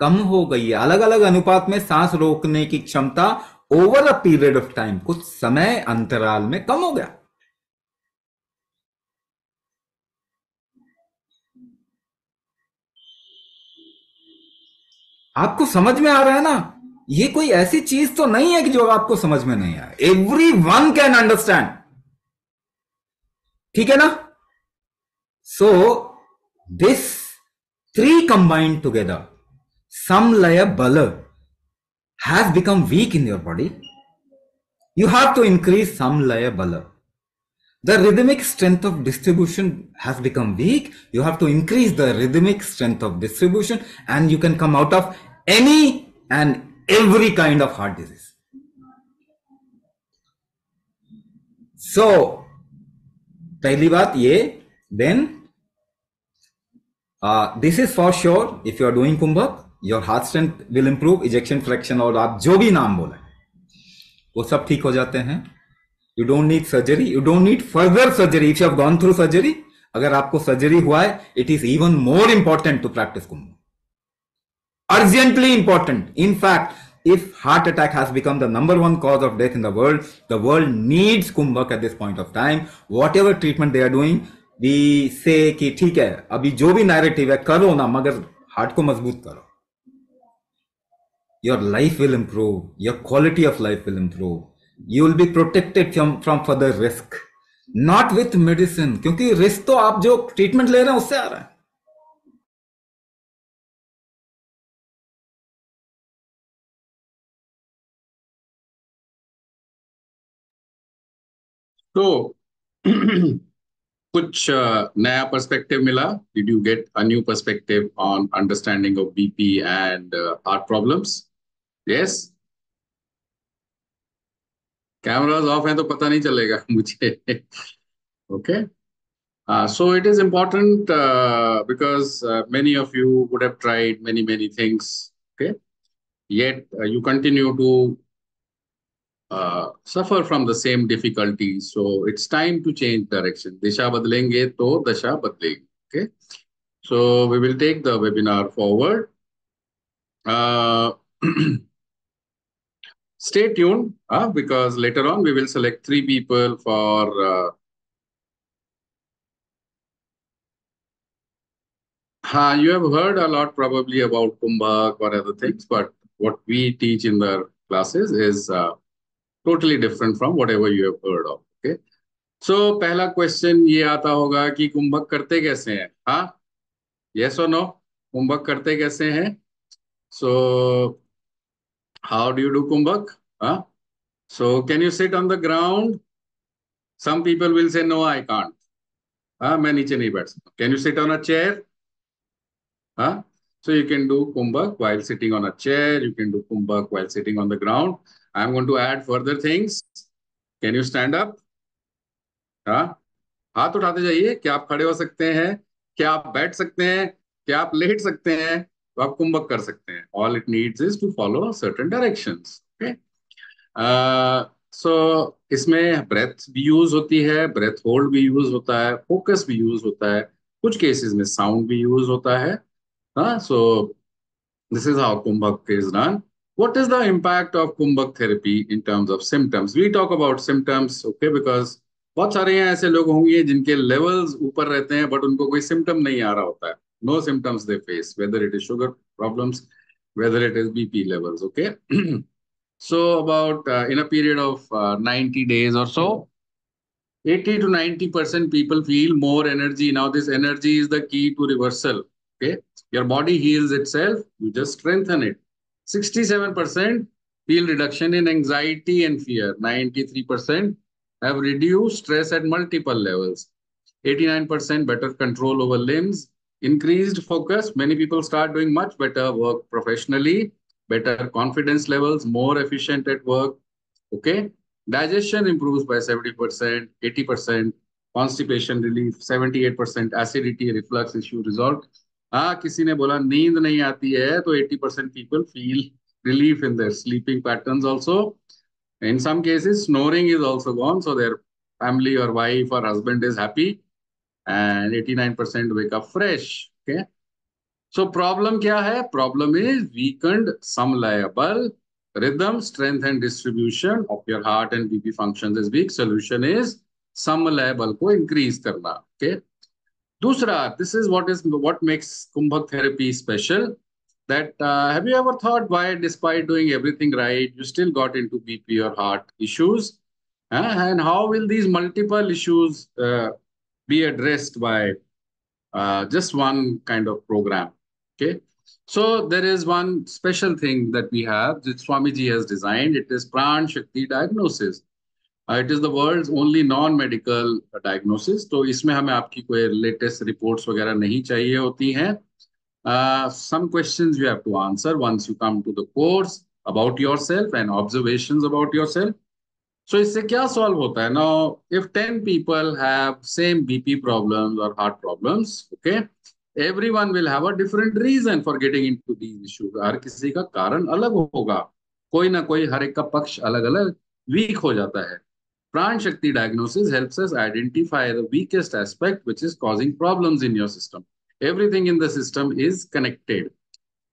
कम हो गई है। अलग अलग अनुपात में सांस रोकने की क्षमता over a period of time कुछ समय अंतराल में कम हो गया। आपको समझ में आ रहा है ना? ये कोई ऐसी चीज़ तो नहीं है कि जो आपको समझ में नहीं आया एवरी वन कैन अंडरस्टैंड ठीक है ना? So this three combined together सम लय बल has become weak in your body you have to increase सम लय बल the rhythmic strength of distribution has become weak you have to increase the rhythmic strength of distribution and you can come out of any and every kind of heart disease. So, पहली बात ये uh, this is for sure if you are doing kumbhak your heart strength will improve ejection fraction और आप जो भी नाम बोले वो सब ठीक हो जाते हैं you don't need surgery you don't need further surgery if you have gone through surgery अगर आपको सर्जरी हुआ है it is even more important to practice kumbhak urgently important in fact if heart attack has become the number one cause of death in the world the world needs kumbhak at this point of time whatever treatment they are doing we कि ठीक है, अभी जो भी narrative है, करो ना, मगर हार्ट को मज़बूत करो. Your life will improve. Your quality of life will improve. You will be protected from from further risk. Not with medicine, क्योंकि रिस्क तो आप जो ट्रीटमेंट ले रहे हैं, उससे आ रहा है। तो कुछ नया पर्सपेक्टिव मिला। Did you get a new perspective on understanding of BP and heart problems yes camera's off है तो पता नहीं चलेगा मुझे। Okay so it is important because many of you would have tried many many things okay yet you continue to suffer from the same difficulties so it's time to change direction. Disha badlenge to dasha badlegi okay? So we will take the webinar forward. Stay tuned uh, because later on we will select three people for uh, uh, you have heard a lot probably about Kumbhak or other things, but what we teach in the classes is uh, totally different from whatever you heard of okay so पहला question ये आता होगा कि कुंभक करते कैसे हैं? हाँ? ये सो नो कुंभक करते कैसे हैं? So how do you do kumbhak? हाँ? So can you sit on the ground some people will say no I can't हाँ? मैं नीचे नहीं बैठ सकता। Can you sit on a chair हाँ? So you can do kumbhak while sitting on a chair you can do kumbhak while sitting on the ground i am going to add further things. Can you stand up? हाँ? हाथ उठाते जाइए, क्या आप खड़े हो सकते हैं? क्या आप बैठ सकते हैं? क्या आप लेट सकते हैं? तो आप कुंभक कर सकते हैं। All it needs is to follow certain directions so इसमें ब्रेथ भी यूज़ होती है ब्रेथ होल्ड भी यूज़ होता है फोकस भी यूज़ होता है, कुछ केसेस में साउंड भी यूज़ होता है हाँ? So this is how kumbhak is done what is the impact of kumbhak therapy in terms of symptoms we talk about symptoms okay because बहुत सारे यहाँ ऐसे लोग होंगे जिनके लेवल्स ऊपर रहते हैं बट उनको कोई सिम्टम नहीं आ रहा होता है no symptoms they face, whether it is sugar problems, whether it is BP levels. Okay. so about uh, in a period of uh, 90 days or so, 80 to 90% people feel more energy. Now this energy is the key to reversal. Okay. Your body heals itself. You just strengthen it. 67% feel reduction in anxiety and fear. 93% have reduced stress at multiple levels. 89% better control over limbs, increased focus. Many people start doing much better work professionally, better confidence levels, more efficient at work. Okay. Digestion improves by 70%, 80%, constipation relief, 78%, acidity, reflux issue resolved. हाँ किसी ने बोला, नींद नहीं आती है तो 80 percent people feel relief in their sleeping pattern also in some cases snoring is also gone so their family और वाइफ और husband is happy and 89 nine percent wake up fresh so problem क्या है? Problem is weakened समलायबल rhythm strength and distribution of your heart and BP function is weak solution is समलायबल को increase करना okay okay? Dusra, this is what is what makes Kumbhak therapy special that uh, have you ever thought why despite doing everything right you still got into bp or heart issues? Uh, and how will these multiple issues uh, be addressed by uh, just one kind of program? Okay. So there is one special thing that we have that swamiji has designed. It is pran shakti diagnosis it is the world only non medical diagnosis तो इसमें हमें आपकी कोई latest report वगैरह नहीं चाहिए होती है। Some question once you come to the course about yourself and observation about yourself so इससे क्या सॉल्व होता है? No if ten people have same BP problem और heart problem okay everyone will have a different reason for getting into these issue हर किसी का कारण अलग होगा। कोई ना कोई, हर एक का पक्ष अलग अलग वीक हो जाता है। Pran Shakti diagnosis helps us identify the weakest aspect which is causing problems in your system. everything in the system is connected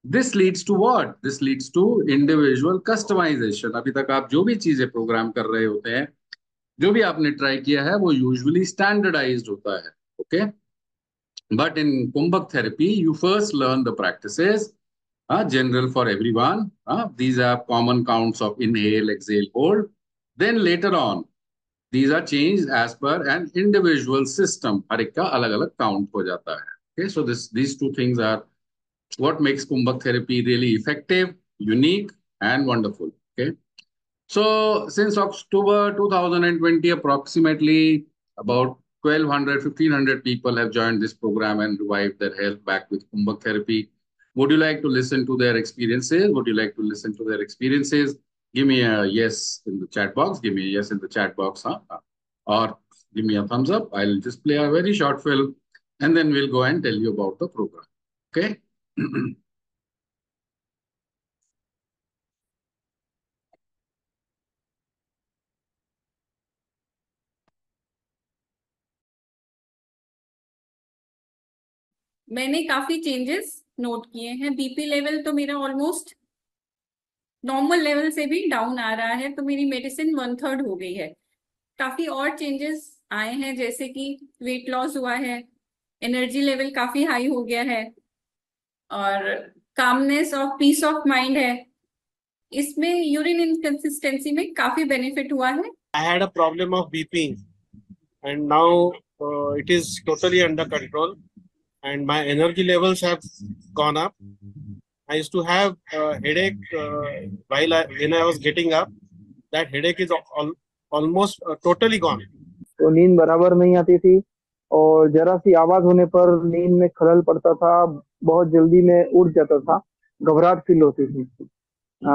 this leads to what this leads to individual customization अभी तक आप जो भी चीजें programme कर रहे होते हैं जो भी आपने ट्राई किया है वो यूजुअली स्टैंडर्डाइज्ड होता है okay but in Kumbhak therapy you first learn the practices uh, general for everyone. Uh, these are common counts of inhale, exhale, hold. Then later on, these are changed as per an individual system. हर एक का अलग अलग count हो जाता है Okay, so this these two things are what makes Kumbhak therapy really effective, unique, and wonderful. Okay, so since October 2020, approximately about 1200, 1500 people have joined this program and revived their health back with Kumbhak therapy. Would you like to listen to their experiences? Would you like to listen to their experiences? Give me a yes in the chat box. Give me a yes in the chat box. Huh? Or give me a thumbs up. I'll just play a very short film and then we'll go and tell you about the program. Okay. मैंने काफी changes note किए हैं BP level तो मेरा almost normal level से भी down आ रहा है तो मेरी मेडिसिन वन थर्ड हो गई है। काफ़ी और चेंजेस आए हैं जैसे कि वेट लॉस हुआ है एनर्जी लेवल काफ़ी हाई हो गया है और कामनेस और पीस ऑफ़ माइंड है। इसमें यूरिन इनकंसिस्टेंसी में काफ़ी बेनिफिट हुआ है। Had a problem of BP, and now uh, it is totally under control, and my energy levels have gone up. I used to have a headache uh, while I, when I was getting up. That headache is al- almost uh, totally gone. तो नींद बराबर नहीं आती थी और जरा सी आवाज़ होने पर नींद में खलल पड़ता था बहुत जल्दी में उठ जाता था घबराहट फील होती थी आ,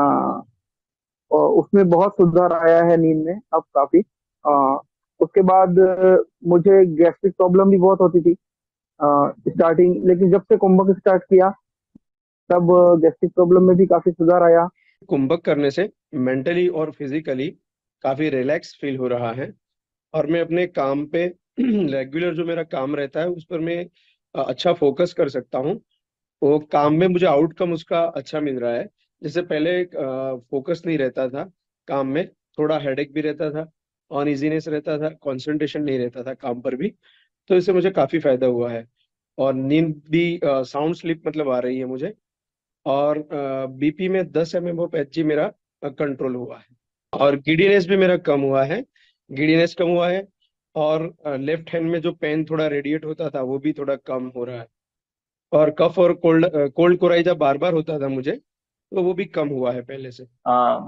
और उसमें बहुत सुधार आया है नींद में अब काफ़ी आ, उसके बाद मुझे गैस्ट्रिक प्रॉब्लम भी बहुत होती थी स्टार्टिंग लेकिन जब से कुंभक स्टार्ट किया तब गैस्ट्रिक प्रॉब्लम में भी काफ़ी सुधार आया। कुंभक करने से मेंटली और फिजिकली काफ़ी रिलैक्स फील हो रहा है। और मैं अपने काम पे रेगुलर जो मेरा काम रहता है, उस पर मैं अच्छा फोकस कर सकता हूँ। वो काम में मुझे आउटकम उसका अच्छा मिल रहा है। जैसे पहले फोकस नहीं रहता था काम में, थोड़ा हेडेक भी रहता था अनइजीनेस रहता था कंसंट्रेशन नहीं रहता था काम पर भी तो इससे मुझे काफ़ी फ़ायदा हुआ है। और नींद भी साउंड स्लीप मतलब आ रही है मुझे। और बीपी में 10 एम एम ऑफ़ एच मेरा कंट्रोल हुआ है। और गिडीनेस भी मेरा कम हुआ है। गिडीनेस कम हुआ है और लेफ़्ट हैंड में जो पेन थोड़ा रेडिएट होता था वो भी थोड़ा कम हो रहा है। और कफ और कोल्ड कोल्ड कोराई जब बार बार होता था मुझे तो वो भी कम हुआ है पहले से।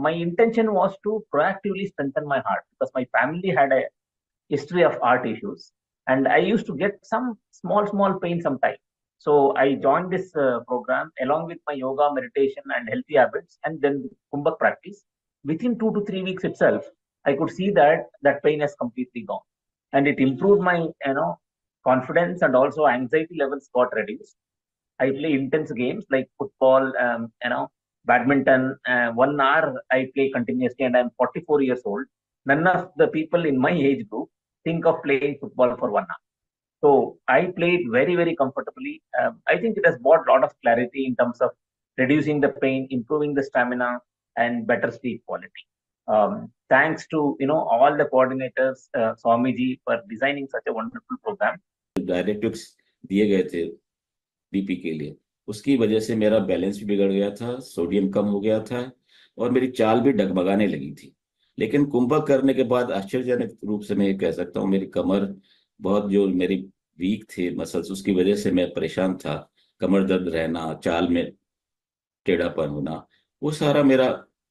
My intention was to proactively strengthen my heart because my family had a history of heart issues and I used to get some small, small pain sometimes. So I joined this uh, program along with my yoga, meditation, and healthy habits, and then Kumbhak practice. Within two to three weeks itself, I could see that that pain has completely gone, and it improved my you know confidence and also anxiety levels got reduced. I play intense games like football, um, you know, badminton. Uh, one hour I play continuously, and I'm 44 years old. None of the people in my age group think of playing football for one hour. So I played very, very comfortably. Um, I think it has brought a lot of clarity in terms of reducing the pain, improving the stamina, and better sleep quality. Um, thanks to you know all the coordinators, uh, Swamiji, for designing such a wonderful program. Directives दिए गए थे BP के लिए उसकी वजह से मेरा balance भी बिगड़ गया था सोडियम कम हो गया था और मेरी चाल भी डगमगाने लगी थी लेकिन कुंभक करने के बाद आश्चर्यजनक रूप से मैं ये कह सकता हूँ मेरी कमर बहुत जो मेरी वीक थे मसल्स उसकी वजह से मैं परेशान था। कमर दर्द रहना, चाल में टेढ़ापन होना, वो सारा मेरा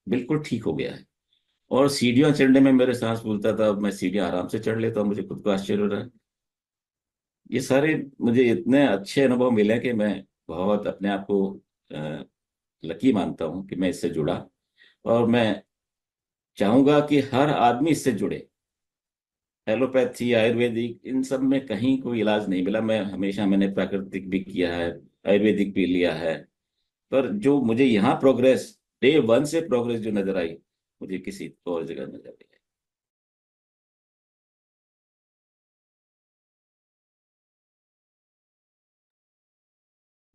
बिल्कुल ठीक हो गया है। और सीढ़ियाँ चढ़ने में मेरे सांस फूलता था मैं सीढ़ियाँ आराम से चढ़ लेता हूँ, मुझे खुद को आश्चर्य हो रहा है। ये सारे मुझे इतने अच्छे अनुभव मिले कि मैं बहुत अपने आप को लकी मानता हूँ कि मैं इससे जुड़ा। और मैं चाहूँगा कि हर आदमी इससे जुड़े। एलोपैथी आयुर्वेदिक इन सब में कहीं कोई इलाज नहीं मिला मैं हमेशा मैंने प्राकृतिक भी किया है आयुर्वेदिक भी लिया है पर जो मुझे यहाँ प्रोग्रेस डे वन से प्रोग्रेस जो नज़र आई मुझे किसी और जगह नज़र आई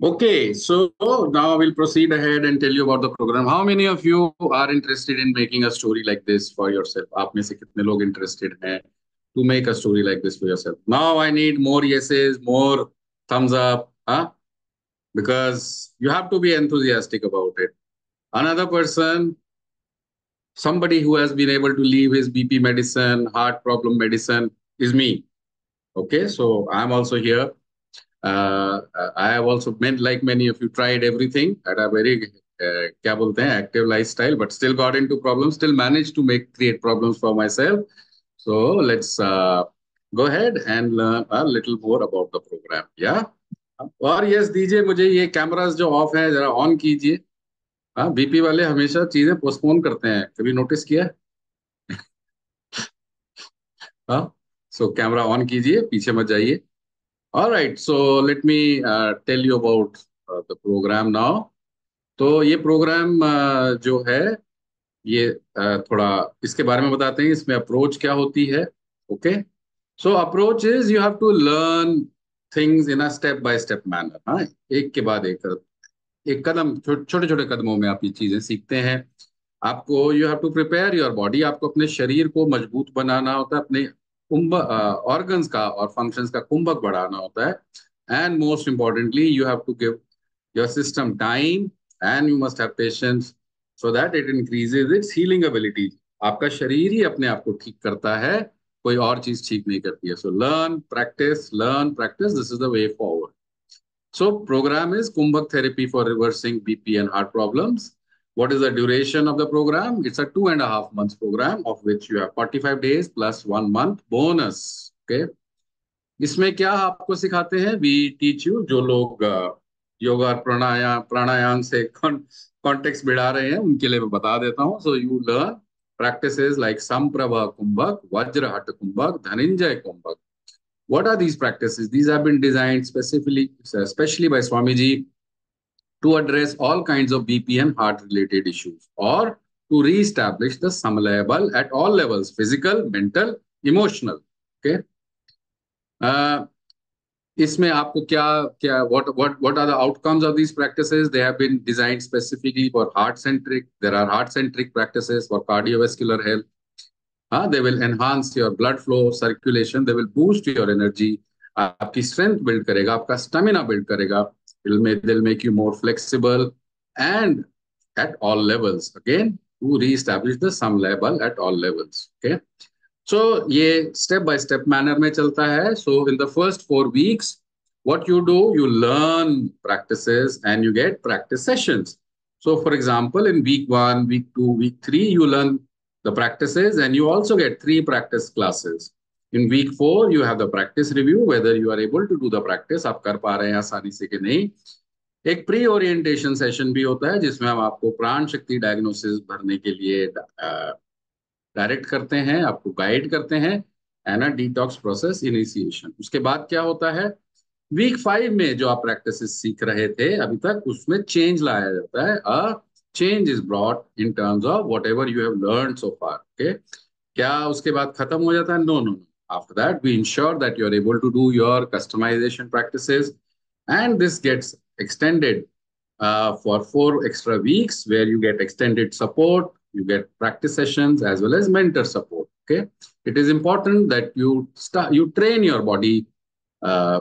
Okay, so now we'll proceed ahead and tell you about the program. How many of you are interested in making a story like this for yourself? आप में से कितने लोग interested हैं to make a story like this for yourself? Now I need more yeses, more thumbs up, huh? Because you have to be enthusiastic about it. Another person, somebody who has been able to leave his BP medicine, heart problem medicine, is me. Okay, so I'm also here uh, I have also meant like many of you tried everything at a very uh, क्या बोलते हैं active lifestyle, but still got into problems, still managed to make create problems for myself. So let's uh, go ahead and learn a little more about the program. Yeah. और yes दीजिए मुझे ये cameras जो of है जरा on कीजिए हाँ BP वाले हमेशा चीज़ें पोस्टपोन करते हैं कभी नोटिस किया हाँ सो कैमरा ऑन कीजिए पीछे मत जाइए so let me uh, tell you about uh, the program now. तो ये प्रोग्राम uh, जो है ये थोड़ा इसके बारे में बताते हैं, इसमें अप्रोच क्या होती है okay so approach is you have to learn things in a step by step manner हाँ? एक के बाद एक एक कदम, छोटे छोटे कदमों में आप ये चीज़ें सीखते हैं। आपको you have to prepare your body आपको अपने शरीर को मज़बूत बनाना होता है, अपने कुंभ ऑर्गन्स का और फ़ंक्शंस का कुंभक बढ़ाना होता है। And most importantly you have to give your system time and you must have patience so that it increases its healing ability आपका शरीर ही अपने आप को ठीक करता है, कोई और चीज़ ठीक नहीं करती है so learn practice learn practice this is the way forward so program is kumbhak therapy for reversing BP and heart problems What is the duration of the program? It's a two and a half months program, of which you have 45 days plus one month bonus. Okay. इसमें क्या आपको सिखाते हैं we teach you जो लोग योगा प्राणायाम प्राणायाम से context बिड़ा रहे हैं उनके लिए मैं बता देता हूँ so you learn practices like Samprabha Kumbhak, Vajrahat Kumbhak, Dhananjay Kumbhak. What are these practices? These have been designed specifically, especially by Swamiji to address all kinds of BP and heart related issues or to re-establish the Samalaya at all levels, physical, mental, emotional. Okay. Uh, इसमें आपको क्या क्या what what what are the outcomes of this practices they have been designed specifically for heart centric there are heart centric practices for cardiovascular health they will enhance your blood flow circulation they will boost your energy आपकी strength build करेगा, आपका stamina build करेगा will will make you more flexible and at all levels again to re the same level at all levels okay? So ये step by step manner में चलता है। So in the first four weeks what you do you learn practice and you get practice sessions so for example in week one week two week three you learn the practice and you also get three practice classes in week four you have the practice review whether you are able to do the practice आप कर पा रहे हैं आसानी से कि नहीं। एक प्री ओरिएंटेशन सेशन भी होता है, जिसमें हम आपको प्राण शक्ति डायग्नोसिस भरने के लिए डायरेक्ट करते हैं आपको गाइड करते हैं अ डिटॉक्स प्रोसेस इनिशिएशन उसके बाद क्या होता है? वीक फाइव में जो आप प्रैक्टिस सीख रहे थे अभी तक उसमें चेंज लाया जाता है। A change is brought in terms of whatever you have learn so far okay क्या उसके बाद खत्म हो जाता है? No no no after that we ensure that you are able to do your customization practice and this gets extended uh, for four extra weeks you get extended support you get practice sessions as well as mentor support okay? It is important that you start you train your body uh,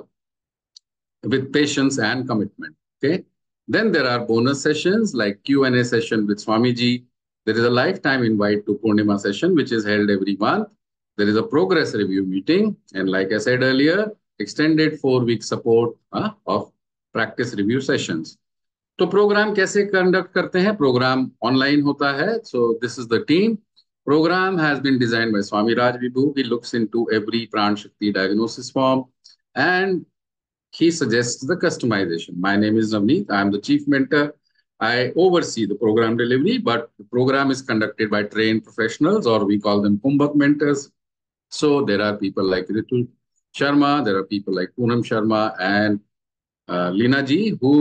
with patience and commitment okay? Then there are bonus sessions like q&a session with swamiji. There is a lifetime invite to purnima session which is held every month. There is a progress review meeting and like i said earlier extended four week support uh, of practice review sessions तो programme कैसे conduct करते हैं? Programme online होता है so this is the team program has been designed by Swami Raj Vibhu he looks into every pran shakti diagnosis form and he suggest the customization my name is Navneet I am the chief mentor I oversee the program delivery but program is conducted by train professional और we call them kumbhak mentors so there are people like Ritu Sharma there are people like Poonam Sharma and Leena ji who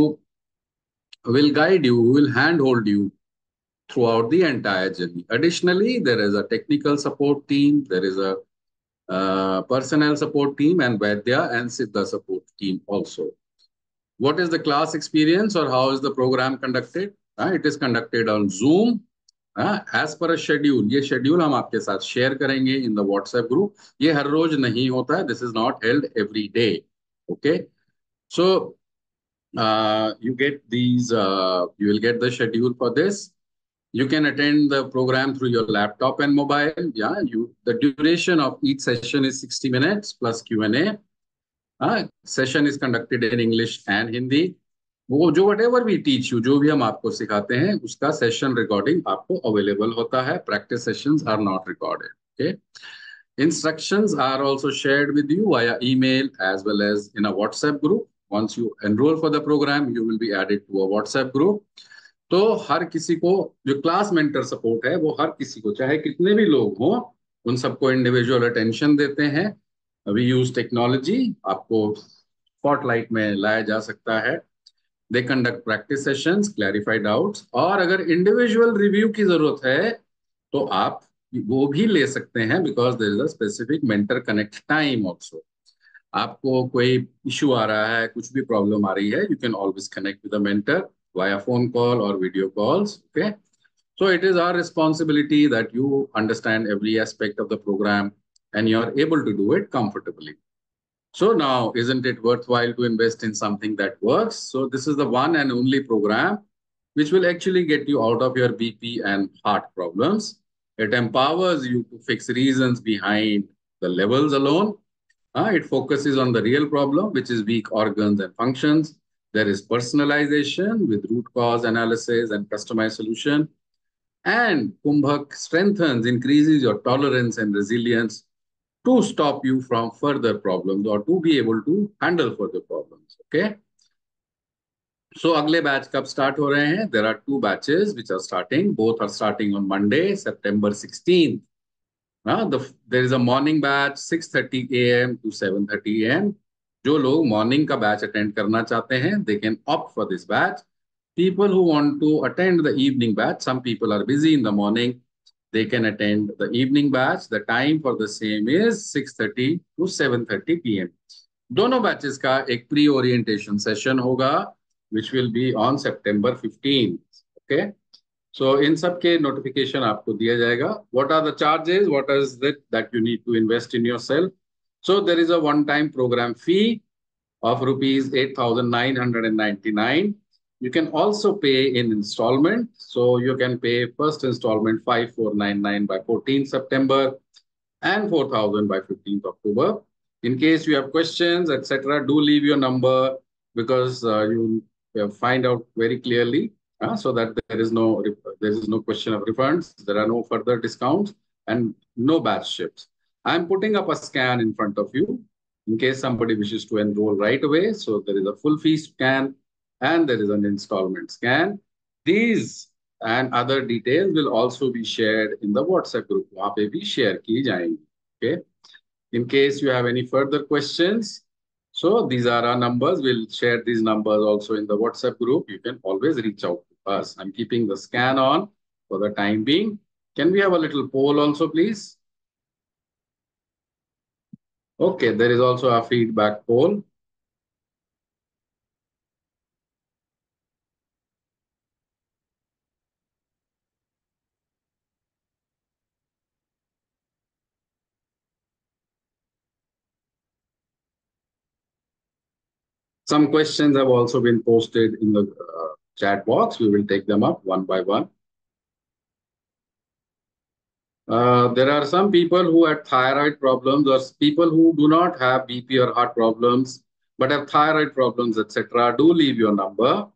will guide you, who will handhold you throughout the entire journey. Additionally, there is a technical support team, there is a uh, personnel support team and Vaidya and Siddha support team also. What is the class experience or how is the program conducted? Uh, it is conducted on Zoom. Uh, as per a schedule, ये schedule हम आपके साथ share करेंगे in the WhatsApp group. ये हर रोज नहीं होता है. This is not held every day. Okay. So uh, you get these, uh, you will get the schedule for this. You can attend the program through your laptop and mobile. Yeah, you the duration of each session is 60 minutes plus Q&A. Uh, session is conducted in English and Hindi. वो जो whatever we teach you जो भी हम आपको सिखाते हैं उसका session recording आपको अवेलेबल होता है practice sessions are not recorded okay instructions are also shared with you via email as well as in a whatsapp group once you enroll for the program, you will be added to a whatsapp group. तो हर किसी को, जो class mentor support है, वो हर किसी को, चाहे कितने भी लोग हों, उन सबको इंडिविजुअल अटेंशन देते हैं। वी यूज़ टेक्नोलॉजी आपको स्पॉटलाइट में लाया जा सकता है। They conduct practice sessions clarify doubts और अगर इंडिविजुअल रिव्यू की ज़रूरत है तो आप वो भी ले सकते हैं because there is a specific mentor connect time also आपको कोई इशू आ रहा है कुछ भी प्रॉब्लम आ रही है you can always connect with mentor via phone call or video calls okay so it is our responsibility that you understand every aspect of the program and you are able to do it comfortably so now isn't it worthwhile to invest in something that works so this is the one and only program which will actually get you out of your bp and heart problems it empowers you to fix reasons behind the levels alone uh, it focuses on the real problem which is weak organs and functions there is personalization with root cause analysis and customized solution. And Kumbhak strengthens, increases your tolerance and resilience to stop you from further problems or to be able to handle further problems. Okay. So अगले batch कब start हो रहे हैं there are two batches which are starting both are starting on Monday September 16th Uh, the, there is a morning batch 6:30 a.m. to 7:30 a.m. जो लोग morning का batch attend करना चाहते हैं they can opt for this batch people who want to attend the evening batch some people are busy in the morning they can attend the evening batch the time for the same is 6:30 to 7:30 pm दोनों batches का एक pre orientation session होगा which will be on September 15th okay so in सब के notification आपको दिया जाएगा what are the charges what is it that you need to invest in yourself So there is a one-time program fee of rupees 8,999. You can also pay in installment. So you can pay first installment 5499 by 14th September and 4000 by 15th October. In case you have questions, etc., do leave your number because uh, you find out very clearly uh, so that there is no there is no question of refunds. There are no further discounts and no batch ships. I'm putting up a scan in front of you in case somebody wishes to enroll right away. So there is a full fee scan and there is an installment scan. These and other details will also be shared in the WhatsApp group. वहाँ पे भी share की जाएंगी. Okay. In case you have any further questions, so these are our numbers. We'll share these numbers also in the WhatsApp group. You can always reach out to us. I'm keeping the scan on for the time being. Can we have a little poll also, please? Okay, there is also a feedback poll. Some questions have also been posted in the uh, chat box. We will take them up one by one. Uh, there are some people who have thyroid problems or people who do not have BP or heart problems, but have thyroid problems, etc. Do leave your number.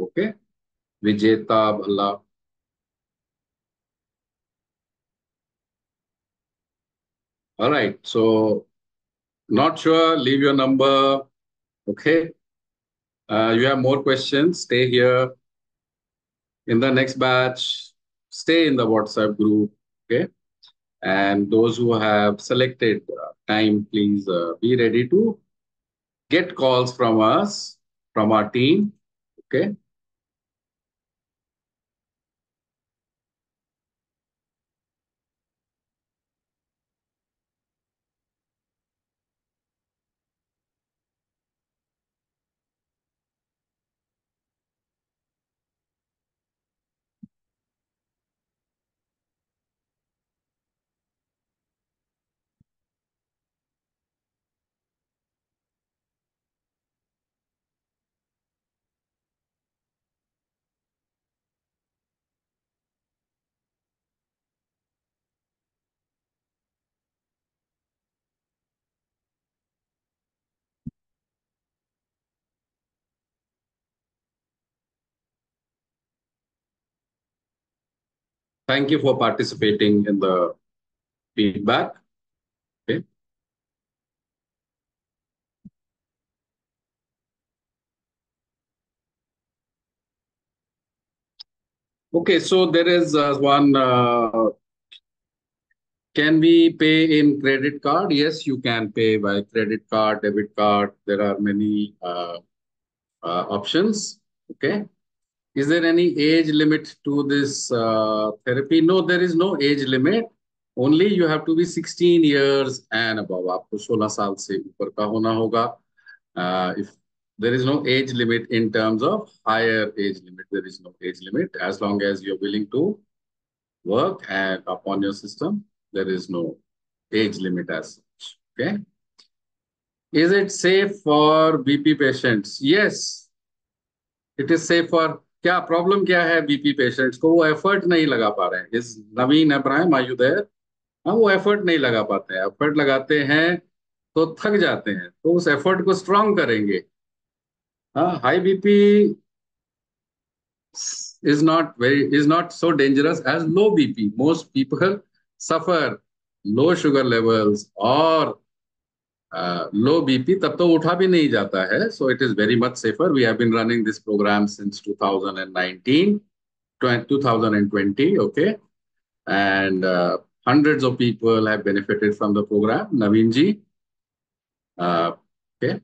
Okay. Vijeta Bhalla. All right. So not sure, leave your number. Okay. Uh, you have more questions, stay here. In the next batch, stay in the WhatsApp group. Okay. And those who have selected uh, time, please uh, be ready to get calls from us, from our team. Okay. Thank you for participating in the feedback. Okay. Okay, so there is uh, one. Uh, can we pay in credit card? Yes, you can pay by credit card, debit card. There are many uh, uh options. Okay. Is there any age limit to this uh, therapy? No, there is no age limit. Only you have to be 16 years and above. आपको 16 साल से ऊपर का होना होगा. Uh, if there is no age limit in terms of higher age limit, there is no age limit. As long as you're willing to work and upon your system, there is no age limit as such. Okay. Is it safe for BP patients? Yes, it is safe for क्या problem क्या है BP patients को? वो effort नहीं लगा पा रहे हैं। इस नवीन अब्राहम आयु देर हाँ वो एफर्ट नहीं लगा पाते हैं। एफर्ट लगाते हैं तो थक जाते हैं। तो उस एफर्ट को स्ट्रॉन्ग करेंगे। हाँ high BP is not very, is not so dangerous as low bp most people suffer low sugar levels or low BP तब तो उठा भी नहीं जाता है so it is very much safer we have been running this program since 2019 2020 okay and hundreds of people have benefited from the program Naveen ji okay uh, okay.